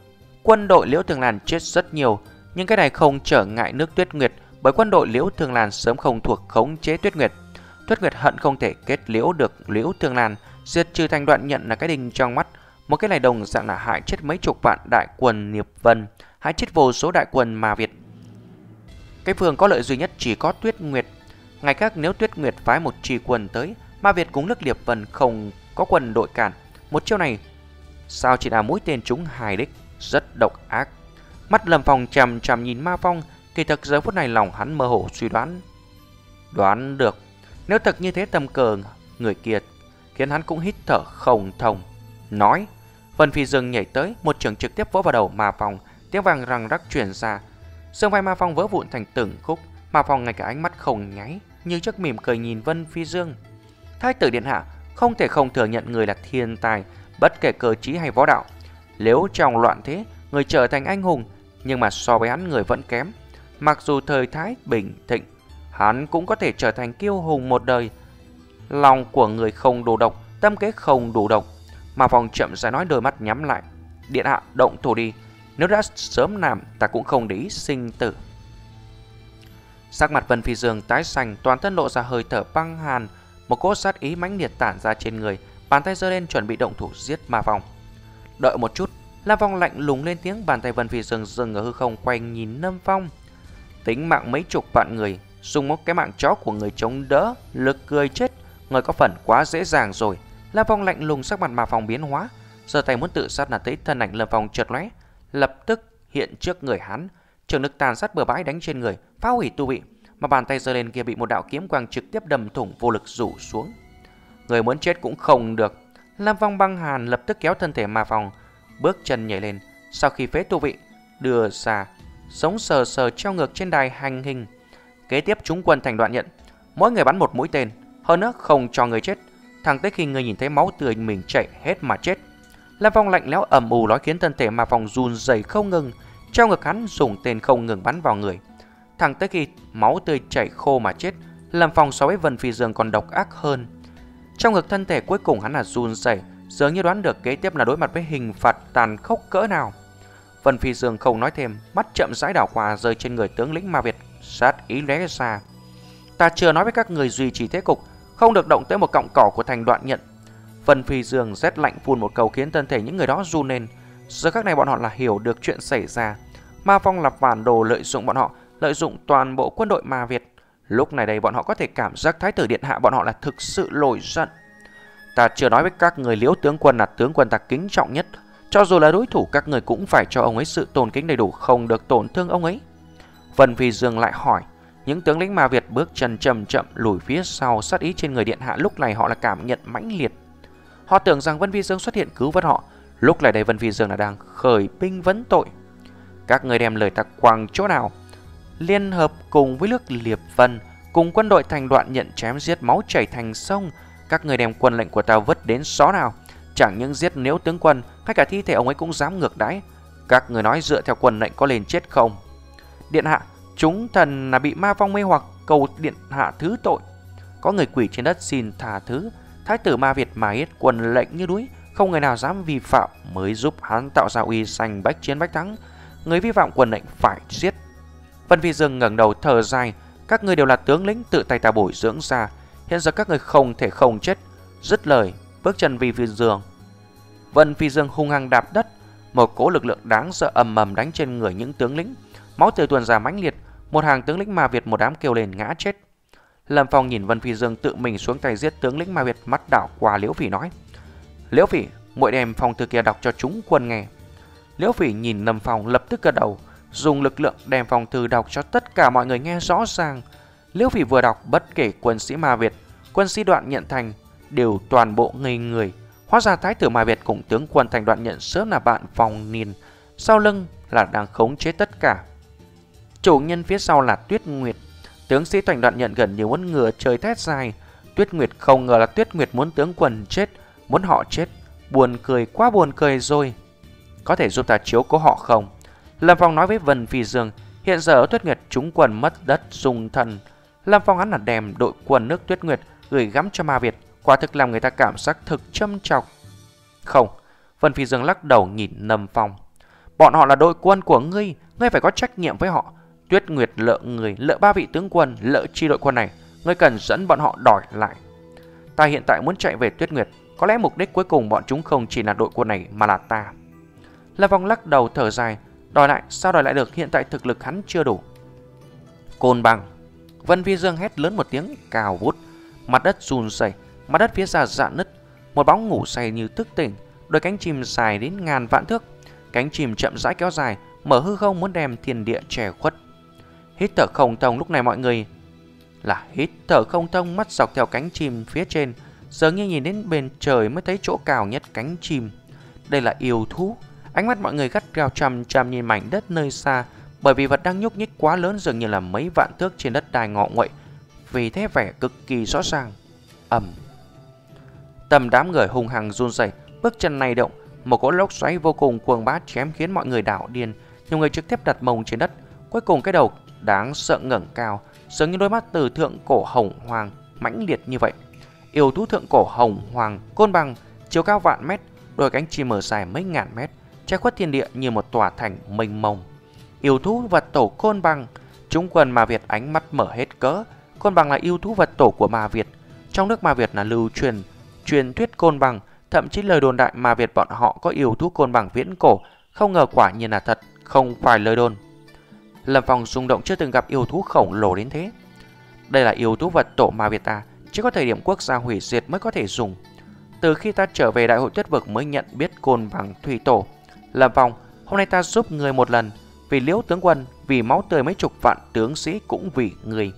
Speaker 1: Quân đội Liễu Thương Lan chết rất nhiều, nhưng cái này không trở ngại nước Tuyết Nguyệt bởi quân đội Liễu Thương Lan sớm không thuộc khống chế Tuyết Nguyệt. Tuyết Nguyệt hận không thể kết liễu được Liễu Thương Lan, diệt trừ thành đoạn nhận là cái đình trong mắt một cái này đồng dạng là hại chết mấy chục vạn đại quân Niệp Vân, hại chết vô số đại quân mà Việt. Cái phường có lợi duy nhất chỉ có Tuyết Nguyệt. Ngày khác nếu Tuyết Nguyệt phái một trì quân tới, Ma Việt cúng nước Liệp Vân không có quân đội cản. Một chiêu này sao chỉ là mũi tên chúng hài đích, rất độc ác. Mắt Lâm phòng chằm chằm nhìn Ma Phong, kỳ thực giờ phút này lòng hắn mơ hồ suy đoán. Đoán được, nếu thật như thế tầm cờ người kia khiến hắn cũng hít thở không thông nói Vân Phi Dương nhảy tới, một trường trực tiếp vỗ vào đầu Ma Phong, tiếng vàng răng rắc truyền ra sương vai Ma Phong vỡ vụn thành từng khúc, Ma Phong ngay cả ánh mắt không nháy, như chiếc mỉm cười nhìn Vân Phi Dương. Thái tử điện hạ không thể không thừa nhận người là thiên tài, bất kể cơ trí hay võ đạo. Nếu trong loạn thế, người trở thành anh hùng, nhưng mà so với hắn người vẫn kém. Mặc dù thời thái bình thịnh, hắn cũng có thể trở thành kiêu hùng một đời. Lòng của người không đủ độc, tâm kế không đủ độc. Mà phong chậm rãi nói đôi mắt nhắm lại. Điện hạ động thủ đi, nếu đã sớm làm ta cũng không để ý sinh tử. Sắc mặt Vân Phi Dương tái xanh, toàn thân lộ ra hơi thở băng hàn, một cỗ sát ý mãnh liệt tản ra trên người, bàn tay giơ lên chuẩn bị động thủ giết Ma Phong. Đợi một chút, La vong lạnh lùng lên tiếng, bàn tay Vân Phi Dương dừng ở hư không quay nhìn Lâm Phong. Tính mạng mấy chục vạn người, dùng một cái mạng chó của người chống đỡ, lực cười chết, người có phần quá dễ dàng rồi. La vong lạnh lùng sắc mặt Ma Phong biến hóa, giơ tay muốn tự sát là thấy thân ảnh Lâm Phong chợt lóe, lập tức hiện trước người hắn, trường lực tàn sát bừa bãi đánh trên người, phá hủy tu vị, mà bàn tay giơ lên kia bị một đạo kiếm quang trực tiếp đâm thủng vô lực rủ xuống. Người muốn chết cũng không được. Lam Phong băng hàn lập tức kéo thân thể Ma Phong, bước chân nhảy lên, sau khi phế tu vị, đưa ra, sống sờ sờ treo ngược trên đài hành hình. Kế tiếp chúng quân thành đoạn nhận, mỗi người bắn một mũi tên, hơn nữa không cho người chết, thẳng tới khi người nhìn thấy máu tươi mình chảy hết mà chết là vòng lạnh lẽo ẩm ù nói khiến thân thể mà vòng run rẩy không ngừng, treo ngược hắn dùng tên không ngừng bắn vào người. Thẳng tới khi máu tươi chảy khô mà chết, làm phòng so với Vân Phi Dương còn độc ác hơn. Trong ngực thân thể cuối cùng hắn là run rẩy, dường như đoán được kế tiếp là đối mặt với hình phạt tàn khốc cỡ nào. Vân Phi Dương không nói thêm, mắt chậm rãi đảo qua rơi trên người tướng lĩnh Ma Việt, sát ý lóe ra. Ta chưa nói với các người duy trì thế cục, không được động tới một cọng cỏ của thành đoạn nhận phần Phi Dương rét lạnh phun một câu khiến thân thể những người đó run lên. Giờ các này bọn họ là hiểu được chuyện xảy ra. Ma Phong lập phản đồ lợi dụng bọn họ, lợi dụng toàn bộ quân đội Ma Việt. Lúc này đây bọn họ có thể cảm giác Thái tử Điện Hạ bọn họ là thực sự nổi giận. Ta chưa nói với các người liễu tướng quân là tướng quân ta kính trọng nhất. Cho dù là đối thủ các người cũng phải cho ông ấy sự tôn kính đầy đủ không được tổn thương ông ấy. Vân Phi Dương lại hỏi. Những tướng lĩnh Ma Việt bước chân chậm chậm lùi phía sau sát ý trên người Điện Hạ lúc này họ là cảm nhận mãnh liệt. Họ tưởng rằng Vân Phi Dương xuất hiện cứu vớt họ. Lúc này đây Vân Phi Dương là đang khởi binh vấn tội. Các người đem lời ta quăng chỗ nào? liên hợp cùng với nước Liệp Vân, cùng quân đội thành đoạn nhận chém giết máu chảy thành sông. Các người đem quân lệnh của ta vứt đến xó nào. Chẳng những giết nếu tướng quân, ngay cả thi thể ông ấy cũng dám ngược đãi. Các người nói dựa theo quân lệnh có lên chết không? Điện hạ, chúng thần là bị ma vong mê hoặc cầu điện hạ thứ tội. Có người quỷ trên đất xin thả thứ. Thái tử ma Việt mà hết quân lệnh như núi, không người nào dám vi phạm mới giúp hắn tạo ra uy sanh bách chiến bách thắng. Người vi phạm quân lệnh phải giết. Vân Phi Dương ngẩng đầu thở dài, các người đều là tướng lĩnh tự tay ta bồi dưỡng ra, hiện giờ các người không thể không chết. Dứt lời, bước chân Vi Phi Dương. Vân Phi Dương hung hăng đạp đất, một cỗ lực lượng đáng sợ ầm ầm đánh trên người những tướng lĩnh, máu tươi tuôn ra mãnh liệt, một hàng tướng lĩnh Ma Việt một đám kêu lên ngã chết. Lâm Phong nhìn Vân Phi Dương tự mình xuống tay giết tướng lĩnh Ma Việt, mắt đảo qua Liễu Phỉ nói: "Liễu Phỉ, muội đem phong thư kia đọc cho chúng quân nghe." Liễu Phỉ nhìn Lâm Phong lập tức gật đầu, dùng lực lượng đem phong thư đọc cho tất cả mọi người nghe rõ ràng. Liễu Phỉ vừa đọc bất kể quân sĩ Ma Việt, quân sĩ đoạn nhận thành đều toàn bộ ngây người. Hóa ra thái tử Ma Việt cùng tướng quân thành đoạn nhận sớm là bạn phòng niên, sau lưng là đang khống chế tất cả. Chủ nhân phía sau là Tuyết Nguyệt, tướng sĩ thành đoạn nhận gần như muốn ngừa trời thét dài. Tuyết Nguyệt không ngờ là Tuyết Nguyệt muốn tướng quần chết, muốn họ chết. Buồn cười, quá buồn cười rồi. Có thể giúp ta chiếu cố họ không? Lâm Phong nói với Vân Phi Dương, hiện giờ Tuyết Nguyệt chúng quần mất đất dùng thần. Lâm Phong hắn là đem đội quân nước Tuyết Nguyệt gửi gắm cho Ma Việt, quả thực làm người ta cảm giác thực châm chọc. Không, Vân Phi Dương lắc đầu nhìn Lâm Phong. Bọn họ là đội quân của ngươi, ngươi phải có trách nhiệm với họ. Tuyết Nguyệt lỡ người, lỡ ba vị tướng quân, lỡ chi đội quân này, ngươi cần dẫn bọn họ đòi lại. Ta hiện tại muốn chạy về Tuyết Nguyệt, có lẽ mục đích cuối cùng bọn chúng không chỉ là đội quân này mà là ta. Lâm Phong lắc đầu thở dài, Đòi lại, sao đòi lại được hiện tại thực lực hắn chưa đủ Côn bằng Vân Vi Dương hét lớn một tiếng cào vút Mặt đất run rẩy, mặt đất phía xa dạn nứt Một bóng ngủ say như thức tỉnh Đôi cánh chim dài đến ngàn vạn thước Cánh chim chậm rãi kéo dài Mở hư không muốn đem thiên địa che khuất Hít thở không thông lúc này mọi người Là hít thở không thông mắt dọc theo cánh chim phía trên Dường như nhìn đến bên trời mới thấy chỗ cao nhất cánh chim Đây là yêu thú. Ánh mắt mọi người gắt gao chằm chằm nhìn mảnh đất nơi xa, bởi vì vật đang nhúc nhích quá lớn dường như là mấy vạn thước trên đất đai ngọ nguậy, vì thế vẻ cực kỳ rõ ràng. ầm. Tầm đám người hung hăng run rẩy, bước chân này động, một cỗ lốc xoáy vô cùng cuồng bá chém khiến mọi người đảo điên, nhiều người trực tiếp đặt mông trên đất. Cuối cùng cái đầu đáng sợ ngẩng cao, giống như đôi mắt từ thượng cổ hồng hoàng mãnh liệt như vậy. Yêu thú thượng cổ hồng hoàng côn bằng chiều cao vạn mét, đôi cánh chim mở dài mấy ngàn mét, che khuất thiên địa như một tòa thành mênh mông. Yêu thú vật tổ côn bằng, chúng quần mà Việt ánh mắt mở hết cỡ. Côn bằng là yêu thú vật tổ của mà Việt. Trong nước mà Việt là lưu truyền truyền thuyết côn bằng, thậm chí lời đồn đại mà Việt bọn họ có yêu thú côn bằng viễn cổ, không ngờ quả nhiên là thật, không phải lời đồn. Lâm Phong rung động chưa từng gặp yêu thú khổng lồ đến thế. Đây là yêu thú vật tổ Ma Việt ta, chỉ có thời điểm quốc gia hủy diệt mới có thể dùng. Từ khi ta trở về đại hội tuyết vực mới nhận biết côn bằng thủy tổ. Lâm Phong, hôm nay ta giúp người một lần, vì liễu tướng quân, vì máu tươi mấy chục vạn tướng sĩ cũng vì người.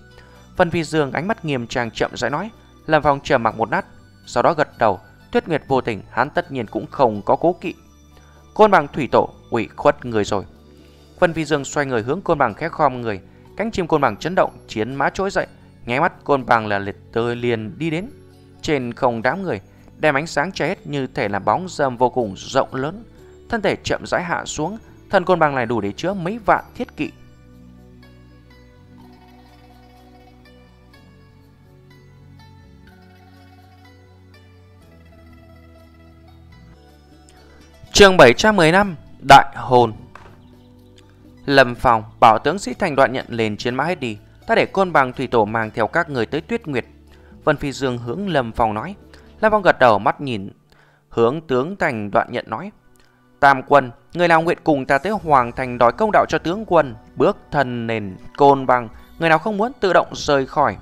Speaker 1: Phần Phi Dương ánh mắt nghiêm trang chậm rãi nói, Lâm Phong trầm mặc một nát, sau đó gật đầu, Tuyết Nguyệt vô tình, hắn tất nhiên cũng không có cố kỵ. Côn bằng thủy tổ, ủy khuất người rồi. Vân Phi Dương xoay người hướng côn bằng khẽ khom người, cánh chim côn bằng chấn động, chiến mã trỗi dậy, nháy mắt côn bằng là liệt tơi liền đi đến. Trên không đám người, đem ánh sáng che hết như thể là bóng dâm vô cùng rộng lớn. Thân thể chậm rãi hạ xuống, thân côn bằng này đủ để chứa mấy vạn thiết kỵ. Chương 715 Đại hồn Lâm Phong bảo tướng sĩ thành đoạn nhận lên chiến mã hết đi. Ta để côn bằng thủy tổ mang theo các người tới tuyết nguyệt. Vân Phi Dương hướng Lâm Phong nói. Lâm Phong gật đầu, mắt nhìn. Hướng tướng thành đoạn nhận nói. Tam quân, Người nào nguyện cùng ta tới Hoàng Thành đòi công đạo cho tướng quân, Bước thần nền côn bằng, Người nào không muốn tự động rời khỏi.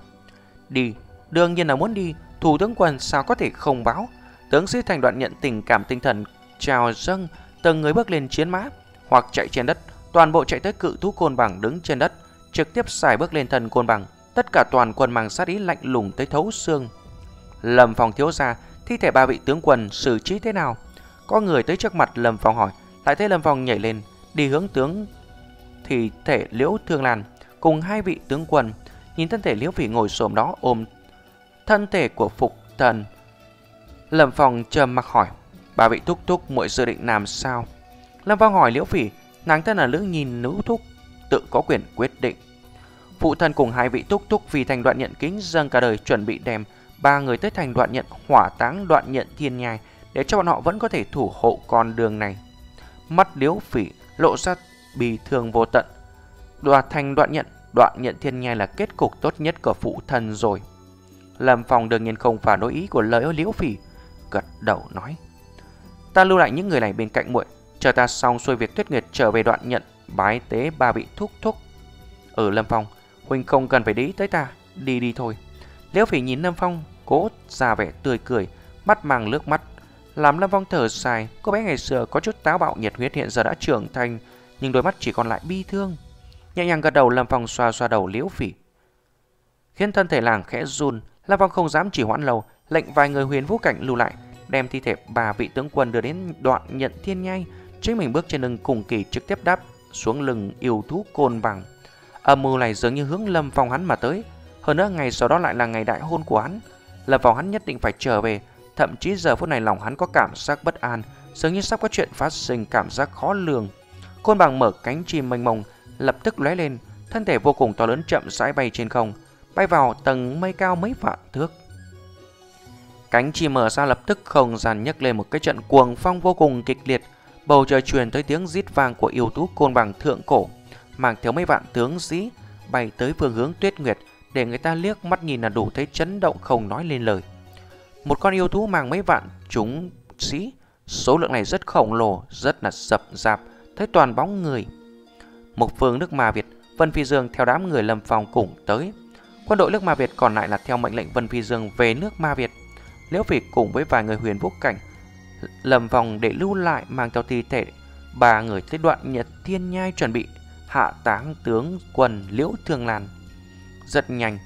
Speaker 1: Đi, Đương nhiên là muốn đi, Thủ tướng quân sao có thể không báo? Tướng sĩ thành đoạn nhận tình cảm tinh thần Chào dâng, Từng người bước lên chiến mã, Hoặc chạy trên đất. Toàn bộ chạy tới cự thú côn bằng đứng trên đất, Trực tiếp xài bước lên thân côn bằng. Tất cả toàn quân mang sát ý lạnh lùng tới thấu xương. Lâm Phong thiếu ra, Thi thể ba vị tướng quân xử trí thế nào? Có người tới trước mặt Lâm Phong hỏi, Lại thấy Lâm Phong nhảy lên, Đi hướng tướng Thì thể liễu thương lan. Cùng hai vị tướng quân, Nhìn thân thể liễu phỉ ngồi xổm đó, ôm Thân thể của phục thần. Lâm Phong trầm mặc hỏi, Ba vị thúc thúc muội dự định làm sao? Lâm Phong hỏi liễu phỉ Nàng ta là nữ nhìn nữ thúc Tự có quyền quyết định Phụ thân cùng hai vị thúc thúc vì thành đoạn nhận kính dâng cả đời chuẩn bị đem ba người tới thành đoạn nhận hỏa táng đoạn nhận thiên nhai để cho bọn họ vẫn có thể thủ hộ con đường này. Mắt liễu phỉ lộ ra bì thường vô tận. Đoạt thành đoạn nhận, đoạn nhận thiên nhai là kết cục tốt nhất của phụ thân rồi. Lâm Phong đương nhiên không phản đối ý của lời liễu phỉ, gật đầu nói. Ta lưu lại những người này bên cạnh muội, chờ ta xong xuôi việc tuyết nguyệt trở về đoạn nhận bái tế ba vị thúc thúc. Ở Lâm Phong, huynh không cần phải để ý tới ta, đi đi thôi. Liễu Phỉ nhìn Lâm Phong, cố ra vẻ tươi cười, mắt mang nước mắt, làm Lâm Phong thở dài. Cô bé ngày xưa có chút táo bạo nhiệt huyết hiện giờ đã trưởng thành, nhưng đôi mắt chỉ còn lại bi thương. Nhẹ nhàng gật đầu Lâm Phong xoa xoa đầu Liễu Phỉ, khiến thân thể làng khẽ run. Lâm Phong không dám chỉ hoãn lâu, lệnh vài người huyền vũ cảnh lưu lại, đem thi thể bà vị tướng quân đưa đến đoạn nhận thiên nhai. Chính mình bước trên lưng cùng kỳ trực tiếp đáp xuống lưng yêu thú côn bằng. Âm mưu này dường như hướng Lâm Phong hắn mà tới. Hơn nữa ngày sau đó lại là ngày đại hôn của hắn. Lâm Phong hắn nhất định phải trở về. Thậm chí giờ phút này lòng hắn có cảm giác bất an, dường như sắp có chuyện phát sinh cảm giác khó lường. Côn bằng mở cánh chim mênh mông, lập tức lóe lên, thân thể vô cùng to lớn chậm rãi bay trên không, bay vào tầng mây cao mấy vạn thước. Cánh chim mở ra lập tức không gian nhấc lên một cái trận cuồng phong vô cùng kịch liệt, bầu trời truyền tới tiếng rít vang của yêu thú côn bằng thượng cổ, mang theo mấy vạn tướng sĩ bay tới phương hướng Tuyết Nguyệt để người ta liếc mắt nhìn là đủ thấy chấn động không nói lên lời. Một con yêu thú mang mấy vạn chúng sĩ, số lượng này rất khổng lồ, rất là sập dạp, thấy toàn bóng người. Một phương nước Ma Việt, Vân Phi Dương theo đám người lâm phòng cùng tới. Quân đội nước Ma Việt còn lại là theo mệnh lệnh Vân Phi Dương về nước Ma Việt. Liễu Phỉ cùng với vài người huyền vũ cảnh lầm vòng để lưu lại mang theo thi thể ba người tới đoạn nhật thiên nhai chuẩn bị hạ táng tướng quân liễu thương lan rất nhanh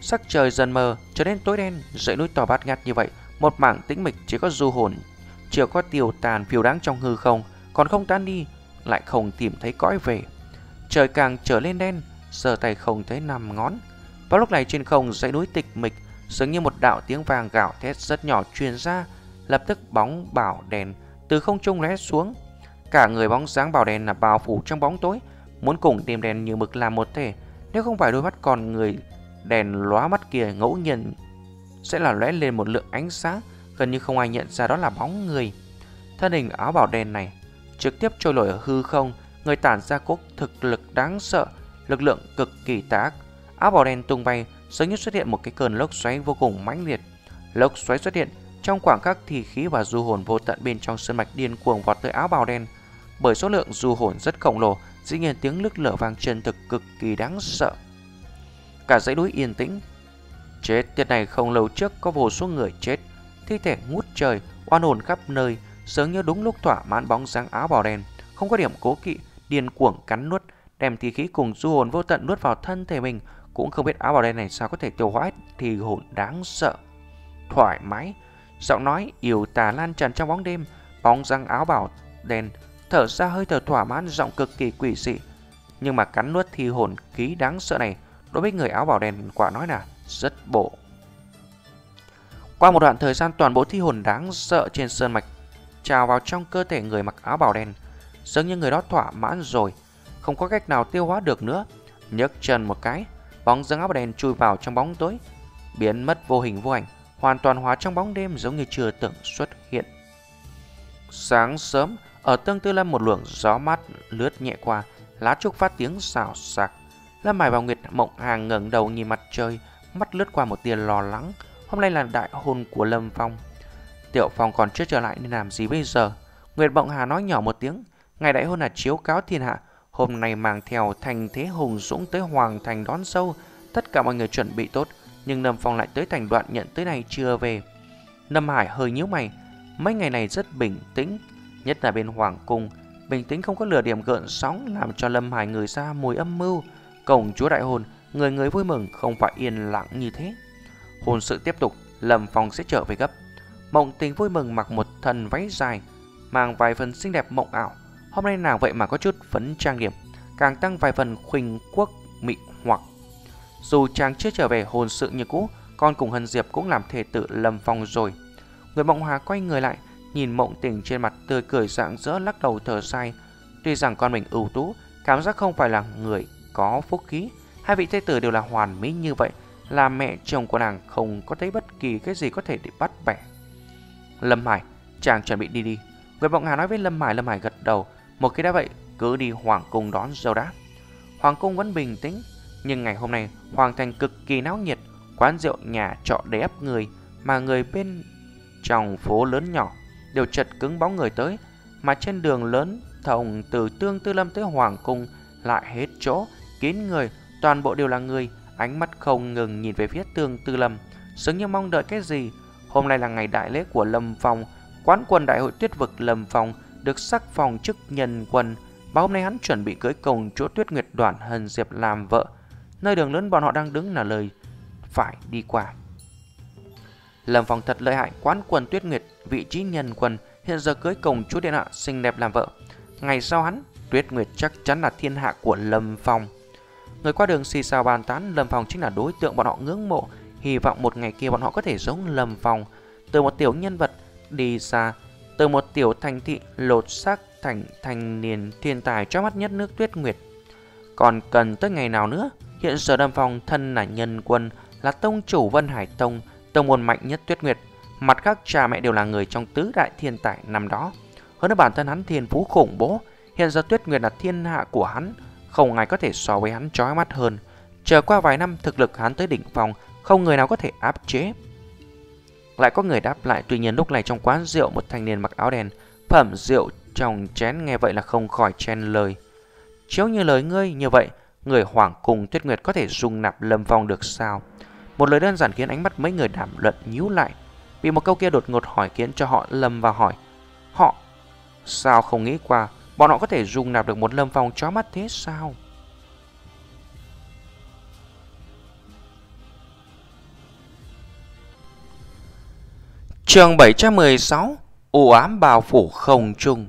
Speaker 1: sắc trời dần mờ trở nên tối đen dãy núi tỏ bát ngát như vậy một mảng tĩnh mịch chỉ có du hồn chưa có tiêu tàn phiêu đáng trong hư không, còn không tan đi, lại không tìm thấy cõi về. Trời càng trở lên đen, sờ tay không thấy nằm ngón. Vào lúc này trên không dãy núi tịch mịch, dường như một đạo tiếng vàng gạo thét rất nhỏ truyền ra, lập tức bóng bảo đèn từ không trung lóe xuống. Cả người bóng dáng bảo đèn là bao phủ trong bóng tối, muốn cùng tìm đèn như mực làm một thể. Nếu không phải đôi mắt còn người đèn lóa mắt kia ngẫu nhiên sẽ là lóe lên một lượng ánh sáng, gần như không ai nhận ra đó là bóng người. Thân hình áo bảo đen này trực tiếp trôi nổi ở hư không, người tản ra cốt thực lực đáng sợ, lực lượng cực kỳ tác. Áo bào đen tung bay, sớm như xuất hiện một cái cơn lốc xoáy vô cùng mãnh liệt. Lốc xoáy xuất hiện trong khoảng khắc thì khí và du hồn vô tận bên trong sơn mạch điên cuồng vọt tới áo bào đen. Bởi số lượng du hồn rất khổng lồ, dĩ nhiên tiếng lức lửa vang chân thực cực kỳ đáng sợ. Cả dãy núi yên tĩnh. Chết tiệt này không lâu trước có vô số người chết, thi thể ngút trời, oan hồn khắp nơi, dường như đúng lúc thỏa mãn bóng dáng áo bào đen, không có điểm cố kỵ, điên cuồng cắn nuốt, đem thi khí cùng du hồn vô tận nuốt vào thân thể mình, cũng không biết áo bào đen này sao có thể tiêu hóa thì hồn đáng sợ. Thoải mái, giọng nói yêu tà lan tràn trong bóng đêm, bóng dáng áo bảo đen thở ra hơi thở thỏa mãn giọng cực kỳ quỷ dị. Nhưng mà cắn nuốt thi hồn khí đáng sợ này, đối với người áo bảo đen quả nói là rất bộ. Qua một đoạn thời gian toàn bộ thi hồn đáng sợ trên sơn mạch trào vào trong cơ thể người mặc áo bào đen, dường như người đó thỏa mãn rồi, không có cách nào tiêu hóa được nữa. nhấc chân một cái, bóng dáng áo bào đen chui vào trong bóng tối, biến mất vô hình vô ảnh, hoàn toàn hóa trong bóng đêm giống như chưa từng xuất hiện. Sáng sớm, ở tương tư lâm một luồng gió mát lướt nhẹ qua, lá trúc phát tiếng xào xạc. Lâm Hải và Nguyệt Mộng Hàng ngẩng đầu nhìn mặt trời, mắt lướt qua một tia lo lắng. Hôm nay là đại hôn của Lâm Phong. Tiểu Phong còn chưa trở lại nên làm gì bây giờ? Nguyệt Mộng Hà nói nhỏ một tiếng. Ngày đại hôn là chiếu cáo thiên hạ. Hôm nay mang theo thành thế hùng dũng tới Hoàng Thành đón sâu. Tất cả mọi người chuẩn bị tốt. Nhưng Lâm Phong lại tới thành đoạn nhận tới này chưa về. Lâm Hải hơi nhíu mày. Mấy ngày này rất bình tĩnh. Nhất là bên Hoàng Cung. Bình tĩnh không có lửa điểm gợn sóng làm cho Lâm Hải người ra mùi âm mưu. Cổng chúa đại hồn người người vui mừng không phải yên lặng như thế. hồn sự tiếp tục, Lâm Phong sẽ trở về gấp. Mộng tình vui mừng mặc một thần váy dài, mang vài phần xinh đẹp mộng ảo. Hôm nay nàng vậy mà có chút phấn trang điểm, càng tăng vài phần khuynh quốc mị hoặc. Dù chàng chưa trở về hồn sự như cũ, con cùng Hân Diệp cũng làm thể tử Lâm Phong rồi. Người mộng hòa quay người lại, nhìn mộng tình trên mặt tươi cười rạng rỡ lắc đầu thở dài. Tuy rằng con mình ưu tú, cảm giác không phải là người có phúc khí. Hai vị thế tử đều là hoàn mỹ như vậy, là mẹ chồng của nàng không có thấy bất kỳ cái gì có thể để bắt bẻ. Lâm Hải, chàng chuẩn bị đi đi. Người Mộng Hà nói với Lâm Hải, Lâm Hải gật đầu. Một khi đã vậy, cứ đi Hoàng Cung đón dâu đã. Hoàng Cung vẫn bình tĩnh, nhưng ngày hôm nay Hoàng Thành cực kỳ náo nhiệt. Quán rượu nhà trọ đầy ấp người, mà người bên trong phố lớn nhỏ đều chật cứng bóng người tới. Mà trên đường lớn thông từ Tương Tư Lâm tới Hoàng Cung lại hết chỗ, kín người, toàn bộ đều là người, ánh mắt không ngừng nhìn về phía Tương Tư Lâm, dường như mong đợi cái gì. Hôm nay là ngày đại lễ của Lâm Phong, quán quân đại hội tuyết vực Lâm Phong được sắc phòng chức nhân quân và hôm nay hắn chuẩn bị cưới công chúa Tuyết Nguyệt đoạn Hân Diệp làm vợ. Nơi đường lớn bọn họ đang đứng là lời phải đi qua. Lâm Phong thật lợi hại, quán quân Tuyết Nguyệt, vị trí nhân quân, hiện giờ cưới công chúa điện hạ xinh đẹp làm vợ. Ngày sau hắn, Tuyết Nguyệt chắc chắn là thiên hạ của Lâm Phong. Người qua đường xì xào bàn tán Lâm Phong chính là đối tượng bọn họ ngưỡng mộ, hy vọng một ngày kia bọn họ có thể giống Lâm Phong, từ một tiểu nhân vật đi xa, từ một tiểu thành thị lột xác thành thành niên thiên tài cho mắt nhất nước Tuyết Nguyệt. Còn cần tới ngày nào nữa, hiện giờ đâm Phong thân là nhân quân, là tông chủ Vân Hải Tông, tông môn mạnh nhất Tuyết Nguyệt, mặt khác cha mẹ đều là người trong tứ đại thiên tài năm đó. Hơn nữa bản thân hắn thiên phú khủng bố, hiện giờ Tuyết Nguyệt là thiên hạ của hắn, không ai có thể so với hắn chói mắt hơn. Chờ qua vài năm thực lực hắn tới đỉnh phong, không người nào có thể áp chế. Lại có người đáp lại, tuy nhiên lúc này trong quán rượu một thanh niên mặc áo đen, phẩm rượu trong chén nghe vậy là không khỏi chen lời. Chiếu như lời ngươi như vậy, người hoàng cùng Tuyết Nguyệt có thể dung nạp Lâm Phong được sao? Một lời đơn giản khiến ánh mắt mấy người đàm luận nhíu lại. Vì một câu kia đột ngột hỏi khiến cho họ lâm vào hỏi. Họ sao không nghĩ qua Bọn họ có thể dùng nạp được một lâm phong chó mắt thế sao? Trường 716 u ám bao phủ không trung.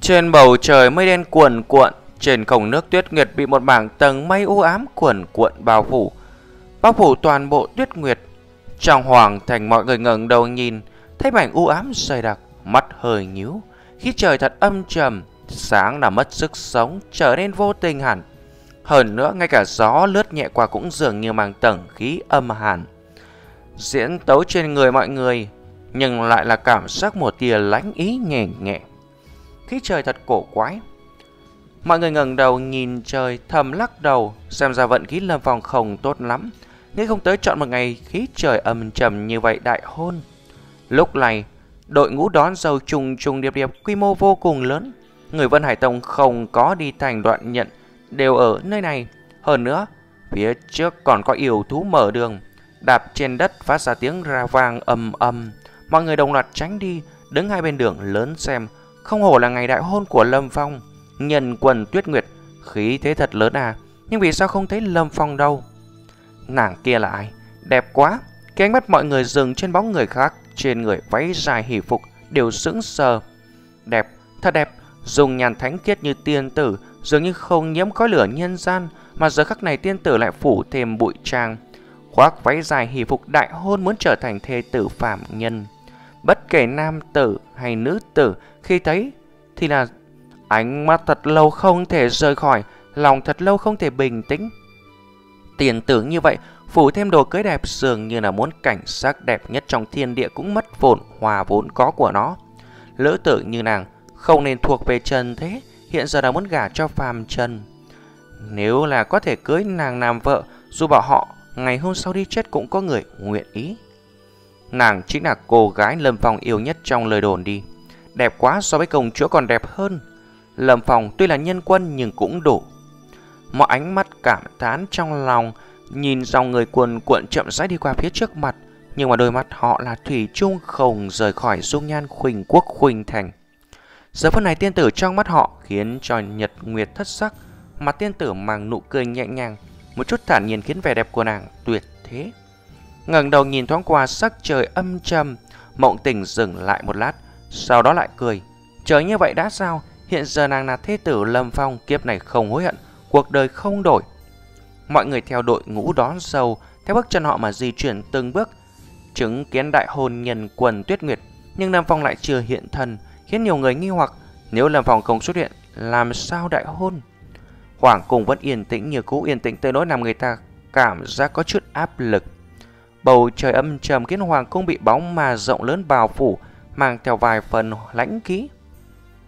Speaker 1: Trên bầu trời mây đen cuồn cuộn, trên không nước tuyết nguyệt bị một mảng tầng mây u ám cuồn cuộn bao phủ, bao phủ toàn bộ tuyết nguyệt. Trong hoàng thành mọi người ngẩng đầu nhìn, thấy mảnh u ám dày đặc, mắt hơi nhíu, khi trời thật âm trầm, sáng là mất sức sống, trở nên vô tình hẳn. Hơn nữa, ngay cả gió lướt nhẹ qua cũng dường như mang tầng khí âm hàn. Diễn tấu trên người mọi người, nhưng lại là cảm giác một tia lánh ý nhẹ nhẹ. Khí trời thật cổ quái. Mọi người ngẩng đầu nhìn trời thầm lắc đầu, xem ra vận khí lâm phòng không tốt lắm. Nghĩ không tới chọn một ngày khí trời âm trầm như vậy đại hôn. Lúc này, đội ngũ đón dâu trùng trùng điệp điệp quy mô vô cùng lớn. Người Vân Hải Tông không có đi thành đoạn nhận, đều ở nơi này. Hơn nữa, phía trước còn có yêu thú mở đường, đạp trên đất phát ra tiếng ra vang ầm ầm. Mọi người đồng loạt tránh đi, đứng hai bên đường lớn xem. Không hổ là ngày đại hôn của Lâm Phong. Nhân quần tuyết nguyệt, khí thế thật lớn à. Nhưng vì sao không thấy Lâm Phong đâu? Nàng kia là ai? Đẹp quá. Cái ánh mắt mọi người dừng trên bóng người khác, trên người váy dài hỷ phục, đều sững sờ. Đẹp, thật đẹp, dùng nhàn thánh khiết như tiên tử, dường như không nhiễm khói lửa nhân gian, mà giờ khắc này tiên tử lại phủ thêm bụi trang. Khoác váy dài hỷ phục đại hôn muốn trở thành thê tử phạm nhân. Bất kể nam tử hay nữ tử khi thấy thì là ánh mắt thật lâu không thể rời khỏi, lòng thật lâu không thể bình tĩnh. Tiền tưởng như vậy, phủ thêm đồ cưới đẹp dường như là muốn cảnh sắc đẹp nhất trong thiên địa cũng mất vốn hòa vốn có của nó. Lỡ tử như nàng không nên thuộc về Trần thế, hiện giờ đã muốn gả cho phàm Trần. Nếu là có thể cưới nàng làm vợ, dù bảo họ ngày hôm sau đi chết cũng có người nguyện ý. Nàng chính là cô gái Lâm Phong yêu nhất trong lời đồn đi. Đẹp quá so với công chúa còn đẹp hơn. Lâm Phong tuy là nhân quân nhưng cũng đủ. Mọi ánh mắt cảm thán trong lòng nhìn dòng người cuồn cuộn chậm rãi đi qua phía trước mặt. Nhưng mà đôi mắt họ là thủy chung không rời khỏi dung nhan khuynh quốc khuynh thành. Giờ phút này tiên tử trong mắt họ khiến cho nhật nguyệt thất sắc. Mặt tiên tử mang nụ cười nhẹ nhàng, một chút thản nhiên khiến vẻ đẹp của nàng tuyệt thế ngẩng đầu nhìn thoáng qua sắc trời âm trầm, mộng tình dừng lại một lát, sau đó lại cười. Trời như vậy đã sao? Hiện giờ nàng là thế tử Lâm Phong, kiếp này không hối hận, cuộc đời không đổi. Mọi người theo đội ngũ đón dâu, theo bước chân họ mà di chuyển từng bước, chứng kiến đại hôn nhân quần tuyết nguyệt, nhưng Lâm Phong lại chưa hiện thân, khiến nhiều người nghi hoặc nếu Lâm Phong không xuất hiện, làm sao đại hôn? Hoàng cung vẫn yên tĩnh như cũ yên tĩnh tới nỗi làm người ta cảm giác có chút áp lực. Bầu trời âm trầm khiến hoàng cung bị bóng mà rộng lớn bao phủ, mang theo vài phần lãnh khí.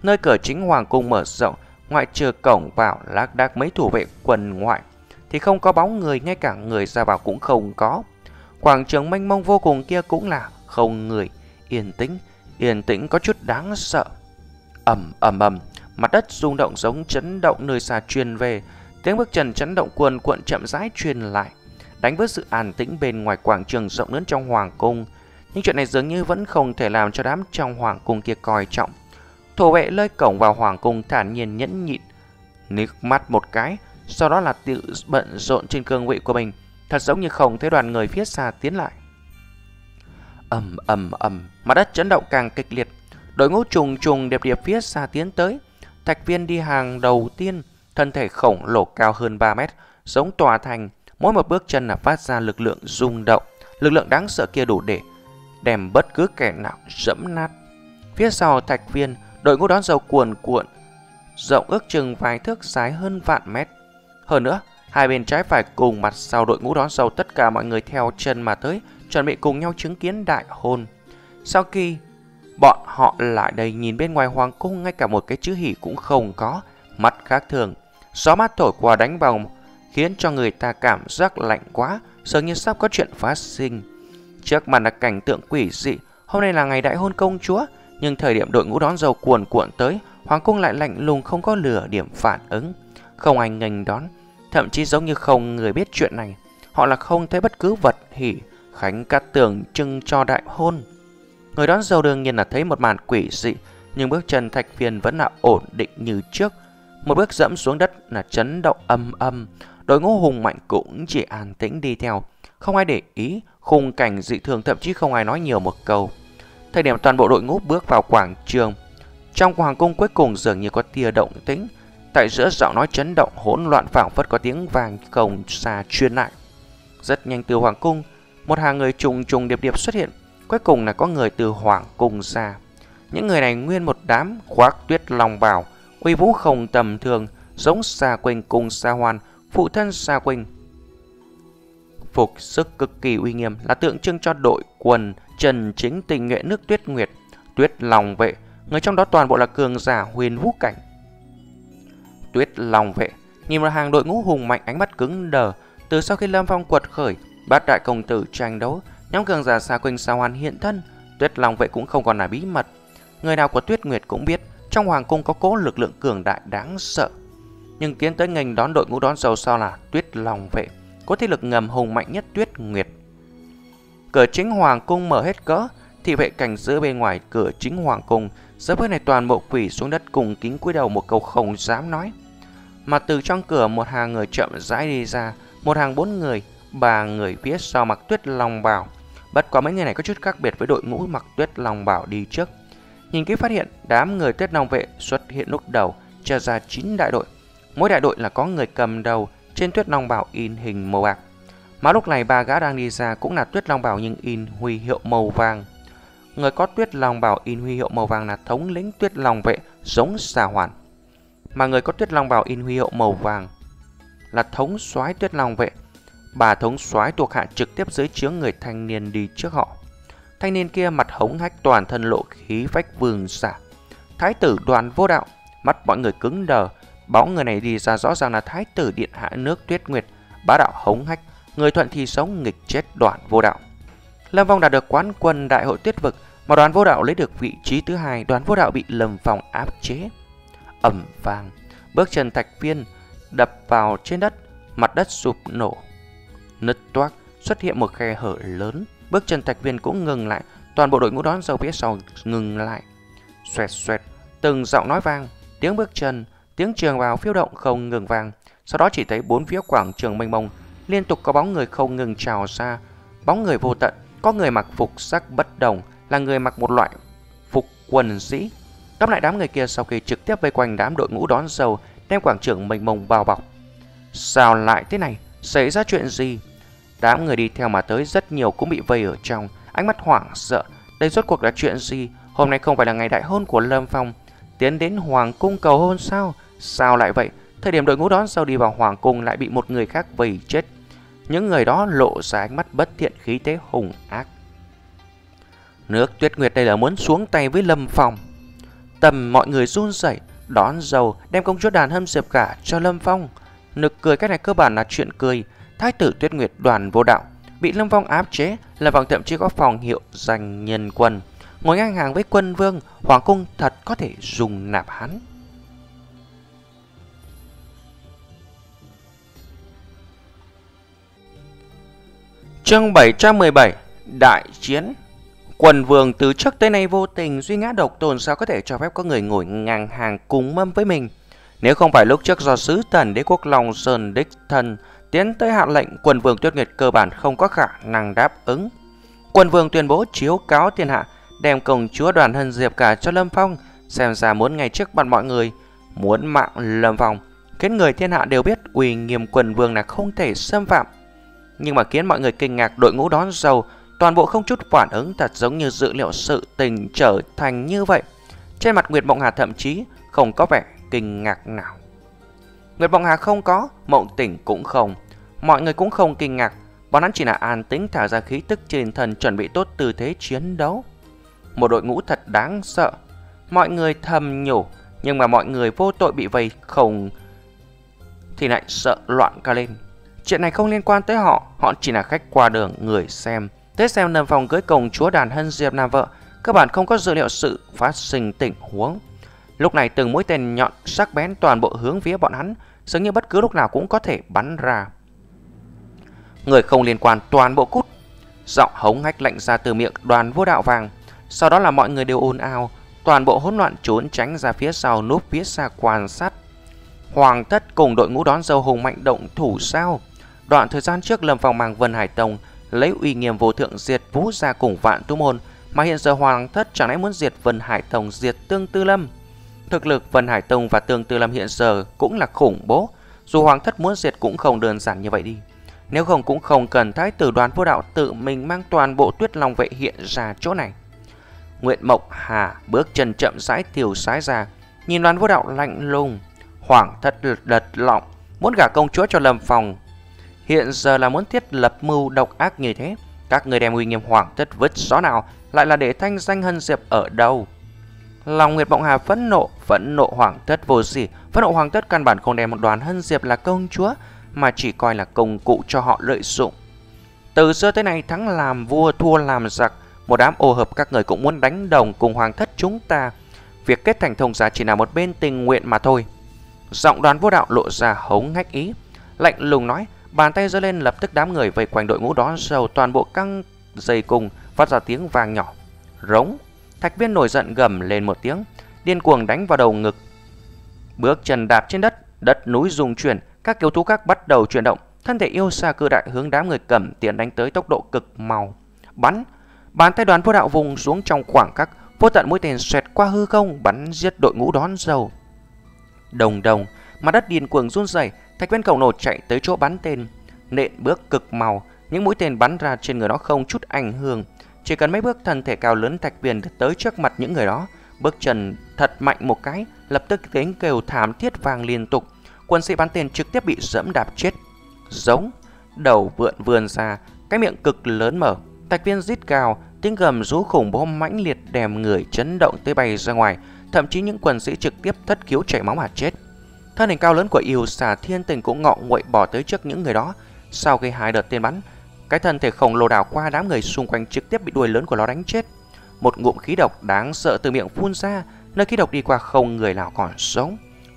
Speaker 1: Nơi cửa chính hoàng cung mở rộng, ngoại trừ cổng vào lác đác mấy thủ vệ quần ngoại, thì không có bóng người, ngay cả người ra vào cũng không có. Quảng trường mênh mông vô cùng kia cũng là không người, yên tĩnh, yên tĩnh có chút đáng sợ. ầm ầm ầm, mặt đất rung động giống chấn động nơi xa truyền về, tiếng bước chân chấn động cuồn cuộn chậm rãi truyền lại đánh vỡ sự an tĩnh bên ngoài quảng trường rộng lớn trong hoàng cung. Nhưng chuyện này dường như vẫn không thể làm cho đám trong hoàng cung kia coi trọng thổ vệ lơi cổng vào hoàng cung thản nhiên nhẫn nhịn, nước mắt một cái, sau đó là tự bận rộn trên cương vị của mình, thật giống như không thấy đoàn người phía xa tiến lại. ầm ầm ầm, mặt đất chấn động càng kịch liệt, đội ngũ trùng trùng đẹp điệp phía xa tiến tới. Thạch viên đi hàng đầu tiên, thân thể khổng lồ cao hơn 3 mét, giống tòa thành, Mỗi một bước chân là phát ra lực lượng rung động, lực lượng đáng sợ kia đủ để đem bất cứ kẻ nào dẫm nát. Phía sau thạch viên, đội ngũ đón dầu cuồn cuộn, rộng ước chừng vài thước dài hơn vạn mét. Hơn nữa, hai bên trái phải cùng mặt sau đội ngũ đón dầu tất cả mọi người theo chân mà tới, chuẩn bị cùng nhau chứng kiến đại hôn. Sau khi bọn họ lại đây nhìn bên ngoài hoàng cung ngay cả một cái chữ hỉ cũng không có, mắt khác thường. Gió mát thổi qua đánh vào khiến cho người ta cảm giác lạnh quá, dường như sắp có chuyện phát sinh. Trước mặt là cảnh tượng quỷ dị, hôm nay là ngày đại hôn công chúa, nhưng thời điểm đội ngũ đón dâu cuồn cuộn tới, hoàng cung lại lạnh lùng không có lửa điểm phản ứng, không ai nghênh đón, thậm chí giống như không người biết chuyện này. Họ là không thấy bất cứ vật hỉ, khánh cát tường trưng cho đại hôn. Người đón dâu đương nhiên là thấy một màn quỷ dị, nhưng bước chân thạch viên vẫn là ổn định như trước. Một bước dẫm xuống đất là chấn động âm âm, đội ngũ hùng mạnh cũng chỉ an tĩnh đi theo, không ai để ý khung cảnh dị thường thậm chí không ai nói nhiều một câu. Thời điểm toàn bộ đội ngũ bước vào quảng trường, trong hoàng cung cuối cùng dường như có tia động tĩnh, tại giữa giọng nói chấn động hỗn loạn phảng phất có tiếng vàng cồng xa truyền lại. Rất nhanh từ hoàng cung, một hàng người trùng trùng điệp điệp xuất hiện, cuối cùng là có người từ hoàng cung ra. Những người này nguyên một đám khoác tuyết long bào, uy vũ không tầm thường, giống xa quỳnh cùng xa hoan, phụ thân xa quỳnh. Phục sức cực kỳ uy nghiêm là tượng trưng cho đội quần trần chính tình nghệ nước tuyết nguyệt, tuyết lòng vệ, người trong đó toàn bộ là cường giả huyền vũ cảnh. Tuyết lòng vệ, nhìn vào hàng đội ngũ hùng mạnh ánh mắt cứng đờ, từ sau khi Lâm Phong quật khởi, bát đại công tử tranh đấu, nhóm cường giả xa quỳnh xa hoàn hiện thân, tuyết lòng vệ cũng không còn là bí mật. Người nào của tuyết nguyệt cũng biết, trong hoàng cung có cố lực lượng cường đại đáng sợ. Nhưng tiến tới ngành đón đội ngũ đón dầu sau là tuyết lòng vệ, có thế lực ngầm hùng mạnh nhất tuyết nguyệt. Cửa chính hoàng cung mở hết cỡ, thị vệ cảnh giữ bên ngoài cửa chính hoàng cung, giờ phút này toàn bộ quỷ xuống đất cùng kính cúi đầu một câu không dám nói. Mà từ trong cửa một hàng người chậm rãi đi ra, một hàng bốn người, ba người phía sau mặc tuyết lòng bảo. Bất quá mấy người này có chút khác biệt với đội ngũ mặc tuyết lòng bảo đi trước. Nhìn kỹ phát hiện đám người tuyết long vệ xuất hiện lúc đầu chia ra 9 đại đội. Mỗi đại đội là có người cầm đầu trên tuyết long bảo in hình màu bạc. Mà lúc này ba gã đang đi ra cũng là tuyết long bảo nhưng in huy hiệu màu vàng. Người có tuyết long bảo in huy hiệu màu vàng là thống lĩnh tuyết long vệ giống xà hoàn. Mà người có tuyết long bảo in huy hiệu màu vàng là thống soái tuyết long vệ. Bà thống soái thuộc hạ trực tiếp dưới chướng người thanh niên đi trước họ. Thanh niên kia mặt hống hách toàn thân lộ khí vách vương xả. Thái tử đoàn vô đạo, mắt mọi người cứng đờ. Bóng người này đi ra rõ ràng là thái tử điện hạ nước tuyết nguyệt, bá đạo hống hách, người thuận thì sống nghịch chết đoạn vô đạo. Lâm Phong đạt được quán quân đại hội tuyết vực, mà đoàn vô đạo lấy được vị trí thứ hai, đoàn vô đạo bị Lâm Phong áp chế. ầm vang, bước chân thạch viên đập vào trên đất, mặt đất sụp nổ. Nứt toác, xuất hiện một khe hở lớn, bước chân thạch viên cũng ngừng lại, toàn bộ đội ngũ đón dâu phía sau ngừng lại. Xoẹt xoẹt, từng giọng nói vang, tiếng bước chân, tiếng trường vào phiêu động không ngừng vang. Sau đó chỉ thấy bốn phía quảng trường mênh mông, liên tục có bóng người không ngừng trào ra, bóng người vô tận, có người mặc phục sắc bất đồng, là người mặc một loại phục quần sĩ. Đáp lại đám người kia sau khi trực tiếp vây quanh đám đội ngũ đón dâu, đem quảng trường mênh mông bao bọc. Sao lại thế này? Xảy ra chuyện gì? Đám người đi theo mà tới rất nhiều cũng bị vây ở trong, ánh mắt hoảng sợ. Đây rốt cuộc là chuyện gì? Hôm nay không phải là ngày đại hôn của Lâm Phong. Tiến đến Hoàng Cung cầu hôn sao? Sao lại vậy? Thời điểm đội ngũ đón sau đi vào Hoàng Cung lại bị một người khác vây chết. Những người đó lộ ra ánh mắt bất thiện khí thế hùng ác. Nước tuyết nguyệt đây là muốn xuống tay với Lâm Phong. Tầm mọi người run rẩy đón dầu đem công chúa đàn hâm diệp cả cho Lâm Phong. Nực cười cái này cơ bản là chuyện cười. Thái tử tuyết nguyệt đoàn vô đạo bị Lâm Phong áp chế là vòng thậm chí có phòng hiệu danh nhân quân. Ngồi ngang hàng với quân vương, hoàng cung thật có thể dùng nạp hắn. Chương 717 Đại chiến Quần vương từ trước tới nay vô tình duy ngã độc tồn sao có thể cho phép có người ngồi ngang hàng cùng mâm với mình. Nếu không phải lúc trước do sứ thần đế quốc Long Sơn đích thần tiến tới hạ lệnh, quần vương tuyết nguyệt cơ bản không có khả năng đáp ứng. Quần vương tuyên bố chiếu cáo thiên hạ, đem công chúa đoàn hân diệp cả cho Lâm Phong, xem ra muốn ngày trước bắt mọi người, muốn mạng Lâm Phong khiến người thiên hạ đều biết uy nghiêm quần vương là không thể xâm phạm. Nhưng mà khiến mọi người kinh ngạc đội ngũ đón dâu Toàn bộ không chút phản ứng thật giống như dự liệu sự tình trở thành như vậy. Trên mặt Nguyệt Mộng Hà thậm chí không có vẻ kinh ngạc nào. Nguyệt Mộng Hà không có, Mộng Tỉnh cũng không. Mọi người cũng không kinh ngạc, bọn hắn chỉ là an tĩnh thả ra khí tức trên thần chuẩn bị tốt tư thế chiến đấu. Một đội ngũ thật đáng sợ. Mọi người thầm nhủ, nhưng mà mọi người vô tội bị vây không thì lại sợ loạn ca lên. Chuyện này không liên quan tới họ, họ chỉ là khách qua đường người xem. tết xem nằm phòng cưới công chúa đàn hân diệp nam vợ, các bạn không có dữ liệu sự phát sinh tình huống. Lúc này từng mũi tên nhọn sắc bén toàn bộ hướng phía bọn hắn, dường như bất cứ lúc nào cũng có thể bắn ra. Người không liên quan toàn bộ cút. Giọng hống hách lạnh ra từ miệng đoàn vô đạo vàng. Sau đó là mọi người đều ồn ào, toàn bộ hỗn loạn trốn tránh ra phía sau núp phía xa quan sát. Hoàng thất cùng đội ngũ đón dâu hùng mạnh động thủ sao? Đoạn thời gian trước, Lâm Phong mang Vân Hải Tông lấy uy nghiêm vô thượng diệt vũ ra cùng vạn tu môn, Mà hiện giờ Hoàng thất chẳng lẽ muốn diệt Vân Hải Tông, diệt Tương Tư Lâm? Thực lực Vân Hải Tông và Tương Tư Lâm hiện giờ cũng là khủng bố. Dù Hoàng thất muốn diệt cũng không đơn giản như vậy đi. Nếu không cũng không cần thái tử đoàn vô đạo tự mình mang toàn bộ tuyết long vệ hiện ra chỗ này. Nguyện Mộc Hà bước chân chậm rãi tiểu sái ra, Nhìn đoàn vô đạo lạnh lùng. Hoàng thất lật lọng, Muốn gả công chúa cho Lâm Phòng Hiện giờ là muốn thiết lập mưu độc ác như thế. Các người đem uy nghiêm hoàng thất vứt gió nào, Lại là để thanh danh hân diệp ở đâu? Lòng Nguyệt Mộng Hà phẫn nộ Phẫn nộ hoàng thất vô gì Phẫn nộ hoàng thất căn bản không đem một đoàn hân diệp là công chúa, Mà chỉ coi là công cụ cho họ lợi dụng. Từ xưa tới nay, thắng làm vua, thua làm giặc. Một đám ô hợp các người cũng muốn đánh đồng cùng hoàng thất chúng ta. Việc kết thành thông gia chỉ là một bên tình nguyện mà thôi. Giọng đoàn vô đạo lộ ra hống ngách ý, Lạnh lùng nói Bàn tay giơ lên lập tức đám người vây quanh đội ngũ đó dầu toàn bộ căng dây cùng phát ra tiếng vang nhỏ. Rống. Thạch viên nổi giận gầm lên một tiếng, điên cuồng đánh vào đầu ngực. Bước chân đạp trên đất, đất núi rung chuyển, các kiều thú khác bắt đầu chuyển động, thân thể yêu xa cư đại hướng đám người cầm tiền đánh tới tốc độ cực mau. Bắn, bàn tay đoàn vô đạo vùng xuống trong khoảng cách, vô tận mũi tên xoẹt qua hư không bắn giết đội ngũ đón dầu. Đồng đồng, mặt đất điên cuồng run rẩy, Thạch viên khổng lồ chạy tới chỗ bắn tên, nện bước cực màu, những mũi tên bắn ra trên người nó không chút ảnh hưởng. Chỉ cần mấy bước thân thể cao lớn thạch viên tới trước mặt những người đó, bước chân thật mạnh một cái, lập tức tiếng kêu thảm thiết vang liên tục. Quân sĩ bắn tên trực tiếp bị dẫm đạp chết. Giống, đầu vượn vườn ra, cái miệng cực lớn mở. Thạch viên rít cao, tiếng gầm rú khủng bố mãnh liệt đèm người chấn động tới bay ra ngoài. Thậm chí những quân sĩ trực tiếp thất khiếu chảy máu mà chết. Thân hình cao lớn của yêu xà thiên tình cũng ngọ nguậy bỏ tới trước những người đó. Sau khi hai đợt tên bắn, cái thân thể khổng lồ đảo qua đám người xung quanh trực tiếp bị đuôi lớn của nó đánh chết. Một ngụm khí độc đáng sợ từ miệng phun ra, nơi khí độc đi qua không người nào còn sống.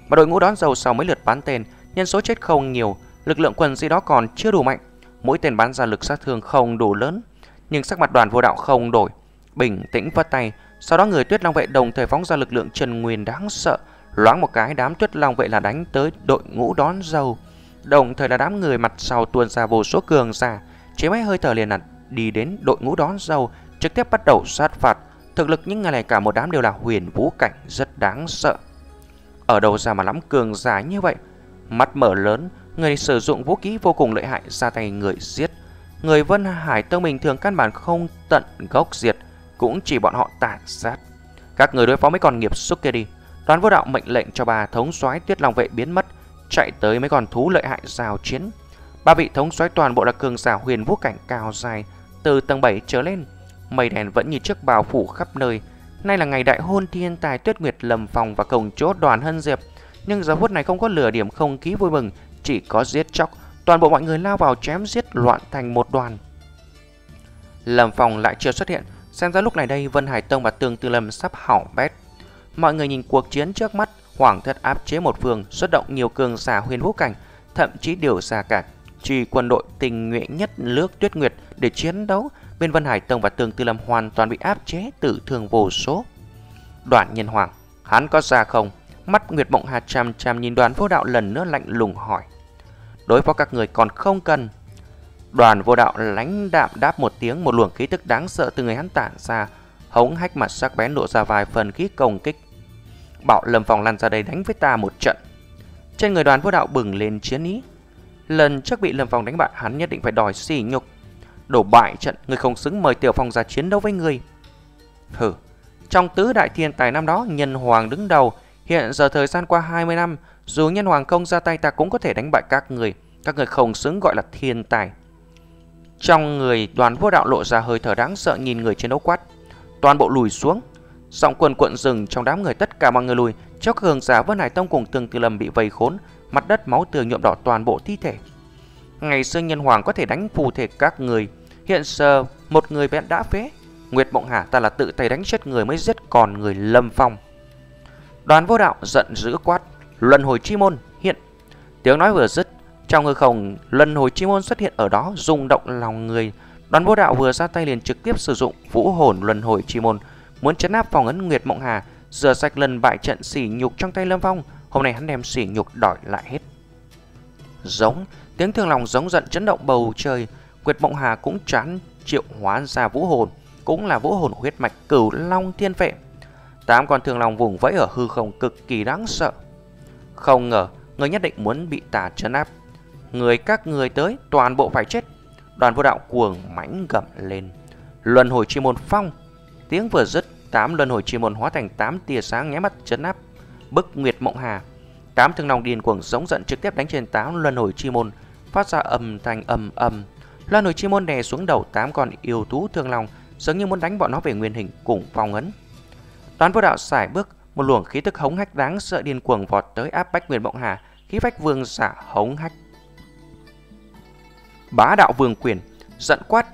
Speaker 1: Mà đội ngũ đón dầu sau mấy lượt bắn tên, nhân số chết không nhiều, lực lượng quân gì đó còn chưa đủ mạnh. Mỗi tên bắn ra lực sát thương không đủ lớn, nhưng sắc mặt đoàn vô đạo không đổi. Bình tĩnh vất tay, sau đó người tuyết long vệ đồng thời phóng ra lực lượng trần nguyên đáng sợ, Loáng một cái, đám tuyết long vậy là đánh tới đội ngũ đón dâu. Đồng thời là đám người mặt sau tuôn ra vô số cường giả. Chế mấy hơi thở liền là đi đến đội ngũ đón dâu, Trực tiếp bắt đầu sát phạt. Thực lực những ngày này cả một đám đều là huyền vũ cảnh, rất đáng sợ. Ở đâu ra mà lắm cường giả như vậy? Mắt mở lớn, Người sử dụng vũ khí vô cùng lợi hại, ra tay người giết. Người Vân Hải Tông bình thường căn bản không tận gốc diệt, Cũng chỉ bọn họ tàn sát. Các người đối phó mấy con nghiệp xúc kia đi. Đoàn vô đạo mệnh lệnh cho bà thống soái Tuyết Long vệ biến mất, chạy tới mấy con thú lợi hại giao chiến. Ba vị thống soái toàn bộ là cường giả huyền vũ cảnh cao dài, từ tầng 7 trở lên. Mây đèn vẫn như trước bao phủ khắp nơi. Nay là ngày đại hôn thiên tài Tuyết Nguyệt lầm phòng và cổng chốt đoàn hân diệp, nhưng giờ phút này không có lửa điểm không khí vui mừng, chỉ có giết chóc. Toàn bộ mọi người lao vào chém giết loạn thành một đoàn. lầm phòng lại chưa xuất hiện, xem ra lúc này đây Vân Hải Tông và Tương Tư Lâm sắp hỏng bét. Mọi người nhìn cuộc chiến trước mắt, Hoàng thất áp chế một phương, xuất động nhiều cường giả huyền vũ cảnh, thậm chí điều ra cả trì quân đội tình nguyện nhất nước tuyết nguyệt để chiến đấu. Bên Vân Hải Tông và Tường Tư Lâm hoàn toàn bị áp chế tử thương vô số. đoạn nhân hoàng, hắn có ra không? Mắt Nguyệt Mộng Hà chăm chăm nhìn đoàn vô đạo lần nữa lạnh lùng hỏi. Đối phó các người còn không cần. Đoàn vô đạo lánh đạm đáp một tiếng một luồng khí tức đáng sợ từ người hắn tản ra, hống hách mặt sắc bén lộ ra vài phần khí công kích bảo Lâm Phong lăn ra đây đánh với ta một trận. Trên người đoàn vô đạo bừng lên chiến ý. Lần trước bị Lâm Phong đánh bại hắn nhất định phải đòi xỉ nhục. Đổ bại trận, người không xứng mời Tiểu Phong ra chiến đấu với người. Hừ, trong tứ đại thiên tài năm đó, nhân hoàng đứng đầu. Hiện giờ thời gian qua 20 năm, dù nhân hoàng không ra tay ta cũng có thể đánh bại các người. Các người không xứng gọi là thiên tài. Trong người đoàn vô đạo lộ ra hơi thở đáng sợ nhìn người chiến đấu quát. Toàn bộ lùi xuống, Giọng quần cuộn rừng trong đám người tất cả mọi người lùi, chốc cường giả Vân Hải Tông cùng Tường Từ Lâm bị vây khốn, mặt đất máu tường nhuộm đỏ toàn bộ thi thể. Ngày xưa nhân hoàng có thể đánh phù thể các người, hiện giờ một người bẽn đã phế. Nguyệt Mộng Hà ta là tự tay đánh chết người mới giết còn người Lâm Phong. Đoàn vô đạo giận dữ quát, luân hồi chi môn hiện. Tiếng nói vừa dứt, trong hư không luân hồi chi môn xuất hiện ở đó rung động lòng người. Đoàn vô đạo vừa ra tay liền trực tiếp sử dụng vũ hồn luân hồi chi môn muốn chấn áp phòng ấn Nguyệt Mộng Hà, rửa sạch lần bại trận sỉ nhục trong tay Lâm Phong, hôm nay hắn đem sỉ nhục đòi lại hết. Giống, tiếng thương lòng giống giận chấn động bầu trời, Nguyệt Mộng Hà cũng chán triệu hóa ra vũ hồn, cũng là vũ hồn huyết mạch cửu long thiên vệ. Tám con thương lòng vùng vẫy ở hư không cực kỳ đáng sợ. Không ngờ, người nhất định muốn bị tà chấn áp. Người các người tới, toàn bộ phải chết. Đoàn vô đạo cuồng mãnh gầm lên. Luân hồi chi môn phong. Tiếng vừa dứt, tám luân hồi chi môn hóa thành tám tia sáng nháy mắt chấn áp. Bức Nguyệt Mộng Hà. Tám thương long điên cuồng giống giận trực tiếp đánh trên tám luân hồi chi môn, phát ra âm thanh âm âm. Luân hồi chi môn đè xuống đầu tám con yêu thú thương long, giống như muốn đánh bọn nó về nguyên hình cùng phong ấn. Đoàn vô đạo xài bước, một luồng khí tức hống hách đáng sợ điên cuồng vọt tới áp bách Nguyệt Mộng Hà, khí phách vương giả hống hách. Bá đạo vương quyền, giận quát,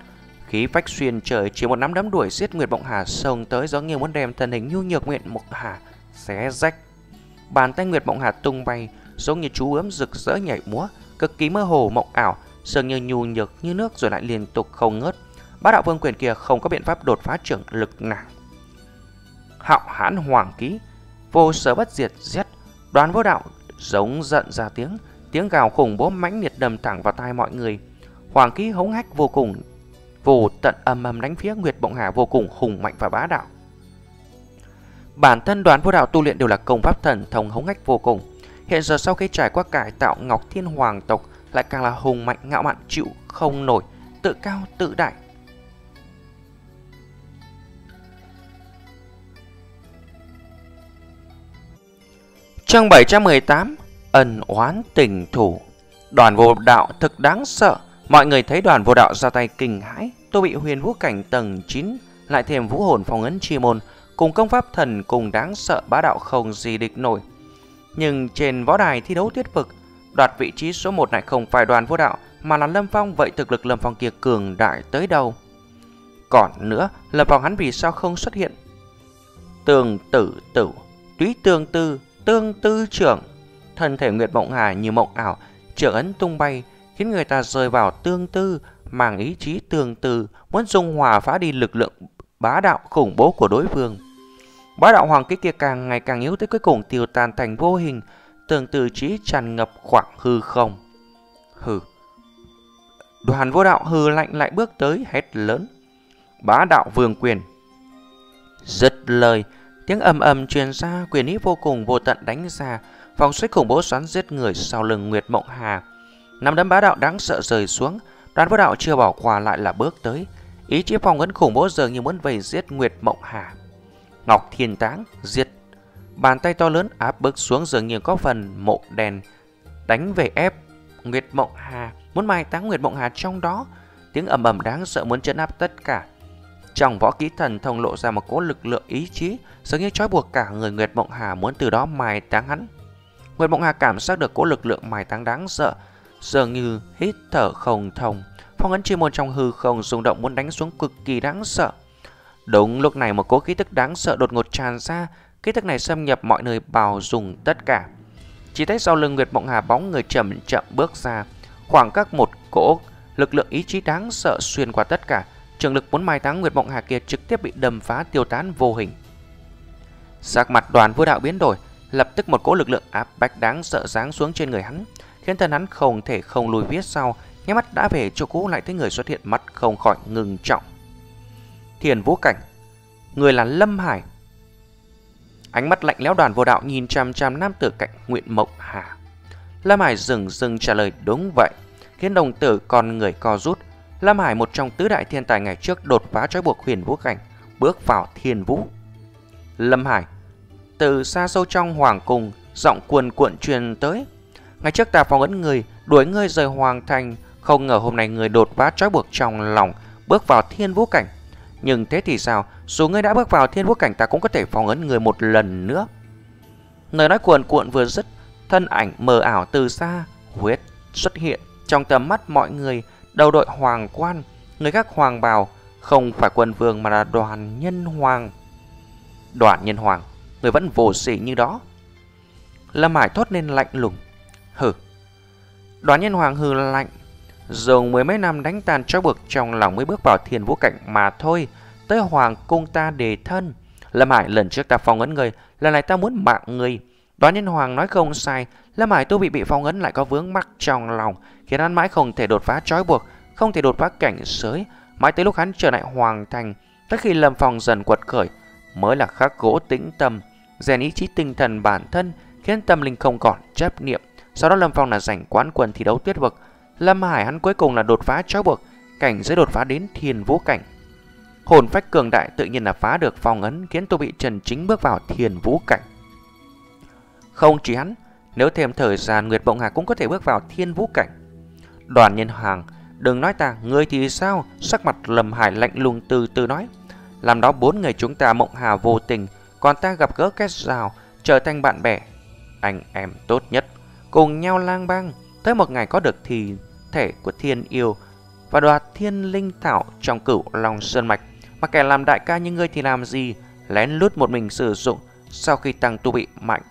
Speaker 1: khí vách xuyên trời chỉ một nắm đấm đuổi giết Nguyệt Mộng Hà xông tới gió nghiêng muốn đem thân hình nhu nhược Nguyệt Mộng Hà xé rách. Bàn tay Nguyệt Mộng Hà tung bay, giống như chú ướm rực rỡ nhảy múa, cực kỳ mơ hồ mộng ảo, dường như nhu nhược như nước rồi lại liên tục không ngớt. Bá đạo vương quyền kia không có biện pháp đột phá trưởng lực nào. Hạo hãn hoàng ký, vô sở bất diệt giết, đoàn vô đạo giống giận ra tiếng, tiếng gào khủng bố mãnh liệt đầm thẳng vào tai mọi người. Hoàng ký hống hách vô cùng, vô tận âm âm đánh phía Nguyệt Bộng Hà vô cùng hùng mạnh và bá đạo. Bản thân đoàn vô đạo tu luyện đều là công pháp thần thông hống hách vô cùng. Hiện giờ sau khi trải qua cải tạo Ngọc Thiên Hoàng tộc lại càng là hùng mạnh ngạo mạn chịu không nổi, tự cao tự đại. Chương 718 Ân oán tình thủ Đoàn vô đạo thực đáng sợ Mọi người thấy đoàn vô đạo ra tay kinh hãi. Tôi bị huyền vũ cảnh tầng 9 Lại thêm vũ hồn phong ấn chi môn, Cùng công pháp thần cùng đáng sợ bá đạo không gì địch nổi. Nhưng trên võ đài thi đấu tuyết vực, Đoạt vị trí số 1 lại không phải đoàn vô đạo, Mà là Lâm Phong, Vậy thực lực Lâm Phong kia cường đại tới đâu? Còn nữa, Lâm Phong hắn vì sao không xuất hiện? Tường tử tử Túy tương tư Tương tư trưởng, Thân thể Nguyệt Mộng Hà như mộng ảo, Trưởng ấn tung bay Khiến người ta rơi vào tương tư màng ý chí tương tư, Muốn dung hòa phá đi lực lượng bá đạo khủng bố của đối phương. Bá đạo hoàng kích kia càng ngày càng yếu tới cuối cùng tiêu tan thành vô hình, Tương tư trí tràn ngập khoảng hư không. Hừ. Đoàn vô đạo hư lạnh lại bước tới, hét lớn. Bá đạo vương quyền. Giật lời, Tiếng ầm ầm truyền ra, quyền ý vô cùng vô tận đánh ra. Vòng xoáy khủng bố xoắn giết người sau lưng Nguyệt Mộng Hà năm đấm bá đạo đáng sợ rơi xuống. Đoàn vô đạo chưa bỏ qua lại là bước tới. Ý chí phòng ấn khủng bố dường như muốn vây giết Nguyệt Mộng Hà. Ngọc Thiên Táng giết. Bàn tay to lớn áp bước xuống dường như có phần mộ đèn Đánh về ép Nguyệt Mộng Hà. Muốn mai táng Nguyệt Mộng Hà trong đó. Tiếng ầm ầm đáng sợ muốn chấn áp tất cả. Trong võ kỹ thần thông lộ ra một cố lực lượng ý chí, Dường như trói buộc cả người Nguyệt Mộng Hà muốn từ đó mai táng hắn. Nguyệt Mộng Hà cảm giác được cố lực lượng mai táng đáng sợ. Dường như hít thở không thông, Phong ấn chi môn trong hư không rung động muốn đánh xuống cực kỳ đáng sợ. Đúng lúc này một cố khí tức đáng sợ đột ngột tràn ra, Khí tức này xâm nhập mọi nơi bào dùng tất cả. Chỉ thấy sau lưng Nguyệt Mộng Hà bóng người chậm chậm bước ra, Khoảng cách một cỗ lực lượng ý chí đáng sợ xuyên qua tất cả. Trường lực muốn mai táng Nguyệt Mộng Hà kia trực tiếp bị đầm phá tiêu tán vô hình. Sắc mặt đoàn Vô đạo biến đổi, Lập tức một cỗ lực lượng áp bách đáng sợ giáng xuống trên người hắn. Khiến thân hắn không thể không lùi viết sau. Nhắm mắt đã về chỗ cũ lại thấy người xuất hiện mắt không khỏi ngừng trọng. Thiền vũ cảnh, Người là Lâm Hải. Ánh mắt lạnh lẽo đoàn vô đạo nhìn chăm chăm nam tử cạnh Nguyện Mộng Hà. Lâm Hải dừng dừng trả lời, đúng vậy. Khiến đồng tử con người co rút. Lâm Hải, một trong tứ đại thiên tài ngày trước, đột phá trói buộc huyền vũ cảnh, Bước vào thiên vũ. Lâm Hải, Từ xa sâu trong hoàng cung, Giọng cuồn cuộn truyền tới. Ngày trước ta phong ấn người, Đuổi ngươi rời hoàng thành. Không ngờ hôm nay người đột phá trói buộc trong lòng, Bước vào thiên vũ cảnh. Nhưng thế thì sao? Dù ngươi đã bước vào thiên vũ cảnh, Ta cũng có thể phong ấn người một lần nữa. Người nói cuồn cuộn vừa dứt, Thân ảnh mờ ảo từ xa, Huyết xuất hiện trong tầm mắt mọi người. Đầu đội hoàng quan, Người khác hoàng bào, Không phải quân vương mà là đoàn nhân hoàng. Đoàn nhân hoàng, Người vẫn vô sỉ như đó. Lâm Hải thốt nên lạnh lùng. Hừ. Đoán nhân hoàng hừ lạnh. Dùng mười mấy năm đánh tàn cho bực trong lòng mới bước vào thiên vũ cảnh mà thôi Tới hoàng cung ta đề thân. Lâm Hải lần trước ta phong ấn người Lần này ta muốn mạng người. Đoán nhân hoàng nói không sai. Lâm Hải tu bị bị phong ấn lại có vướng mắc trong lòng Khiến hắn mãi không thể đột phá trói buộc Không thể đột phá cảnh giới. Mãi tới lúc hắn trở lại hoàng thành Tới khi Lâm Phong dần quật khởi, mới là khắc gỗ tĩnh tâm, rèn ý chí tinh thần bản thân, khiến tâm linh không còn chấp niệm. Sau đó Lâm Phong là giành quán quân thi đấu tuyết vực. Lâm Hải hắn cuối cùng là đột phá trói buộc, cảnh giới đột phá đến thiên vũ cảnh. Hồn phách cường đại tự nhiên là phá được phong ấn khiến tu bị Trần Chính bước vào thiên vũ cảnh. Không chỉ hắn, nếu thêm thời gian Nguyệt Bộng Hà cũng có thể bước vào thiên vũ cảnh. Đoàn nhân hàng, đừng nói ta, ngươi thì sao? Sắc mặt Lâm Hải lạnh lùng từ từ nói. Làm đó bốn người chúng ta mộng hà vô tình, còn ta gặp gỡ kết rào, trở thành bạn bè. Anh em tốt nhất, cùng nhau lang bang, tới một ngày có được thì thể của thiên yêu và đoạt thiên linh thảo trong cửu long sơn mạch. Mà kẻ làm đại ca như ngươi thì làm gì? Lén lút một mình sử dụng sau khi tăng tu bị mạnh.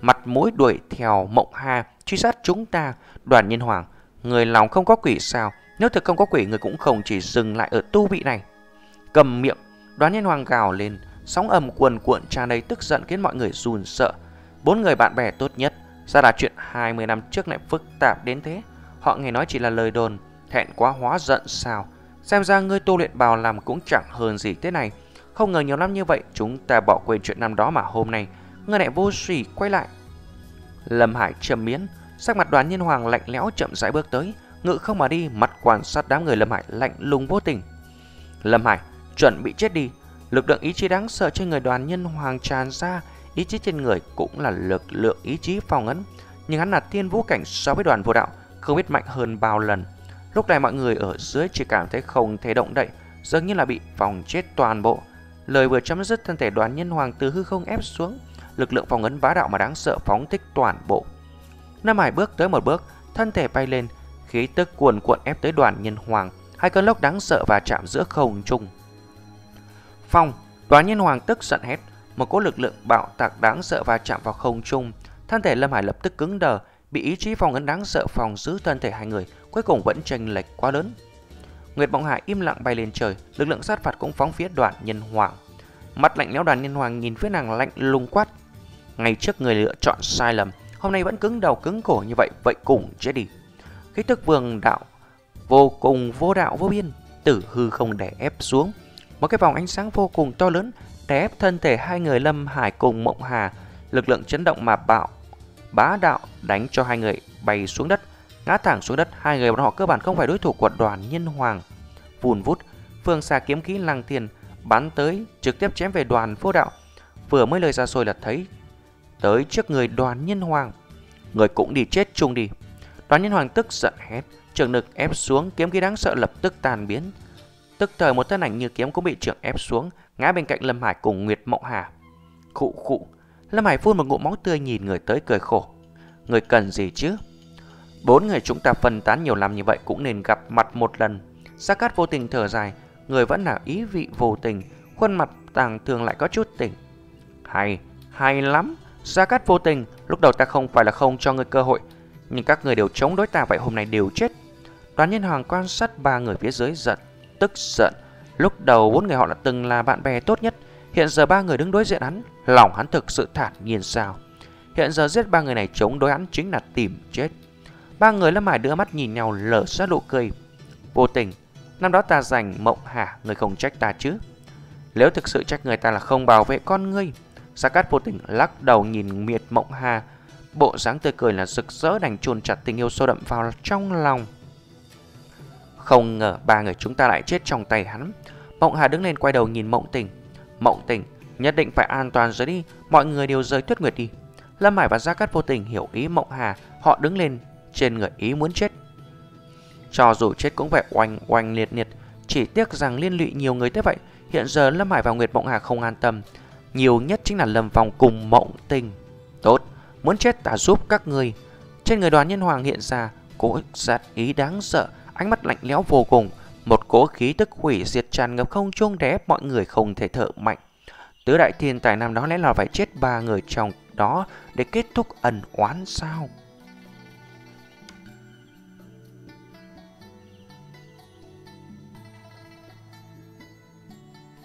Speaker 1: Mặt mũi đuổi theo mộng hà, truy sát chúng ta, đoàn nhân hoàng. Người lòng không có quỷ sao? Nếu thực không có quỷ, người cũng không chỉ dừng lại ở tu vị này. Cầm miệng, đoàn nhân hoàng gào lên, sóng ầm cuồn cuộn tràn đầy tức giận khiến mọi người run sợ. Bốn người bạn bè tốt nhất, ra là chuyện 20 năm trước lại phức tạp đến thế. Họ nghe nói chỉ là lời đồn, thẹn quá hóa giận sao? Xem ra ngươi tu luyện bào làm cũng chẳng hơn gì thế này. Không ngờ nhiều năm như vậy chúng ta bỏ quên chuyện năm đó mà hôm nay ngươi lại vô sỉ quay lại. Lâm Hải trầm miến, sắc mặt đoàn nhân hoàng lạnh lẽo chậm rãi bước tới, ngự không mà đi, mặt quan sát đám người Lâm Hải lạnh lùng vô tình. Lâm Hải chuẩn bị chết đi, lực lượng ý chí đáng sợ trên người đoàn nhân hoàng tràn ra, ý chí trên người cũng là lực lượng ý chí phòng ấn, nhưng hắn là tiên vũ cảnh so với đoàn vô đạo, không biết mạnh hơn bao lần. Lúc này mọi người ở dưới chỉ cảm thấy không thể động đậy, dường như là bị phòng chết toàn bộ. Lời vừa chấm dứt thân thể đoàn nhân hoàng từ hư không ép xuống, lực lượng phòng ấn bá đạo mà đáng sợ phóng thích toàn bộ. Nam Hải bước tới một bước, thân thể bay lên, khí tức cuồn cuộn ép tới đoàn nhân hoàng, hai cơn lốc đáng sợ và chạm giữa không trung. Phong, đoàn nhân hoàng tức giận hét, một cỗ lực lượng bạo tạc đáng sợ va chạm vào không trung, thân thể Lâm Hải lập tức cứng đờ, bị ý chí phòng ấn đáng sợ phòng giữ thân thể hai người, cuối cùng vẫn chênh lệch quá lớn. Nguyệt Bọng Hải im lặng bay lên trời, lực lượng sát phạt cũng phóng phía đoàn nhân hoàng. Mặt lạnh lẽo đoàn nhân hoàng nhìn phía nàng lạnh lùng quát. Ngày trước người lựa chọn sai lầm, hôm nay vẫn cứng đầu cứng cổ như vậy, vậy cùng chết đi. Khí tức vương đạo vô cùng vô đạo vô biên, tử hư không đè ép xuống. Một cái vòng ánh sáng vô cùng to lớn đè ép thân thể hai người Lâm Hải cùng Mộng Hà, lực lượng chấn động mà bạo bá đạo đánh cho hai người bay xuống đất, ngã thẳng xuống đất. Hai người bọn họ cơ bản không phải đối thủ của đoàn nhân hoàng. Vùn vút, phương xa kiếm khí lăng thiên bắn tới, trực tiếp chém về đoàn vô đạo. Vừa mới lời ra rồi là thấy tới trước người đoàn nhân hoàng. Người cũng đi chết chung đi. Đoàn nhân hoàng tức giận hét, trường lực ép xuống, kiếm khí đáng sợ lập tức tan biến. Tức thời một thân ảnh như kiếm cũng bị trưởng ép xuống, ngã bên cạnh Lâm Hải cùng Nguyệt Mộng Hà. Khụ khụ, Lâm Hải phun một ngụm máu tươi nhìn người tới cười khổ. Người cần gì chứ? Bốn người chúng ta phân tán nhiều năm như vậy cũng nên gặp mặt một lần. Gia Cát vô tình thở dài, người vẫn là ý vị vô tình, khuôn mặt tàng thường lại có chút tỉnh. Hay, hay lắm. Gia Cát vô tình, lúc đầu ta không phải là không cho người cơ hội, nhưng các người đều chống đối ta vậy hôm nay đều chết. Đoàn nhân hoàng quan sát ba người phía dưới giận, tức giận. Lúc đầu bốn người họ đã từng là bạn bè tốt nhất, hiện giờ ba người đứng đối diện hắn, lòng hắn thực sự thản nhiên sao. Hiện giờ giết ba người này chống đối hắn chính là tìm chết. Ba người lâm hải đưa mắt nhìn nhau lở ra nụ cười. Vô tình, năm đó ta giành mộng hả, người không trách ta chứ. Nếu thực sự trách người ta là không bảo vệ con ngươi. Sa cát vô tình lắc đầu nhìn miệt mộng hà. Bộ dáng tươi cười là rực rỡ đành chuồn chặt tình yêu sâu đậm vào trong lòng. Không ngờ ba người chúng ta lại chết trong tay hắn. Mộng hà đứng lên quay đầu nhìn mộng tình. Mộng tình, nhất định phải an toàn rồi đi. Mọi người đều rời tuyết nguyệt đi. Lâm Hải và Gia Cát vô tình hiểu ý Mộng Hà, họ đứng lên trên người ý muốn chết. Cho dù chết cũng phải oanh oanh liệt liệt, chỉ tiếc rằng liên lụy nhiều người thế vậy. Hiện giờ Lâm Hải và Nguyệt Mộng Hà không an tâm, nhiều nhất chính là Lâm Phong cùng Mộng Tình. Tốt, muốn chết ta giúp các người. Trên người đoàn nhân hoàng hiện ra cố sát ý đáng sợ, ánh mắt lạnh lẽo vô cùng, một cỗ khí tức hủy diệt tràn ngập không trung để ép mọi người không thể thở mạnh. Tứ đại thiên tài năm đó lẽ là phải chết ba người trong đó để kết thúc ẩn oán sao?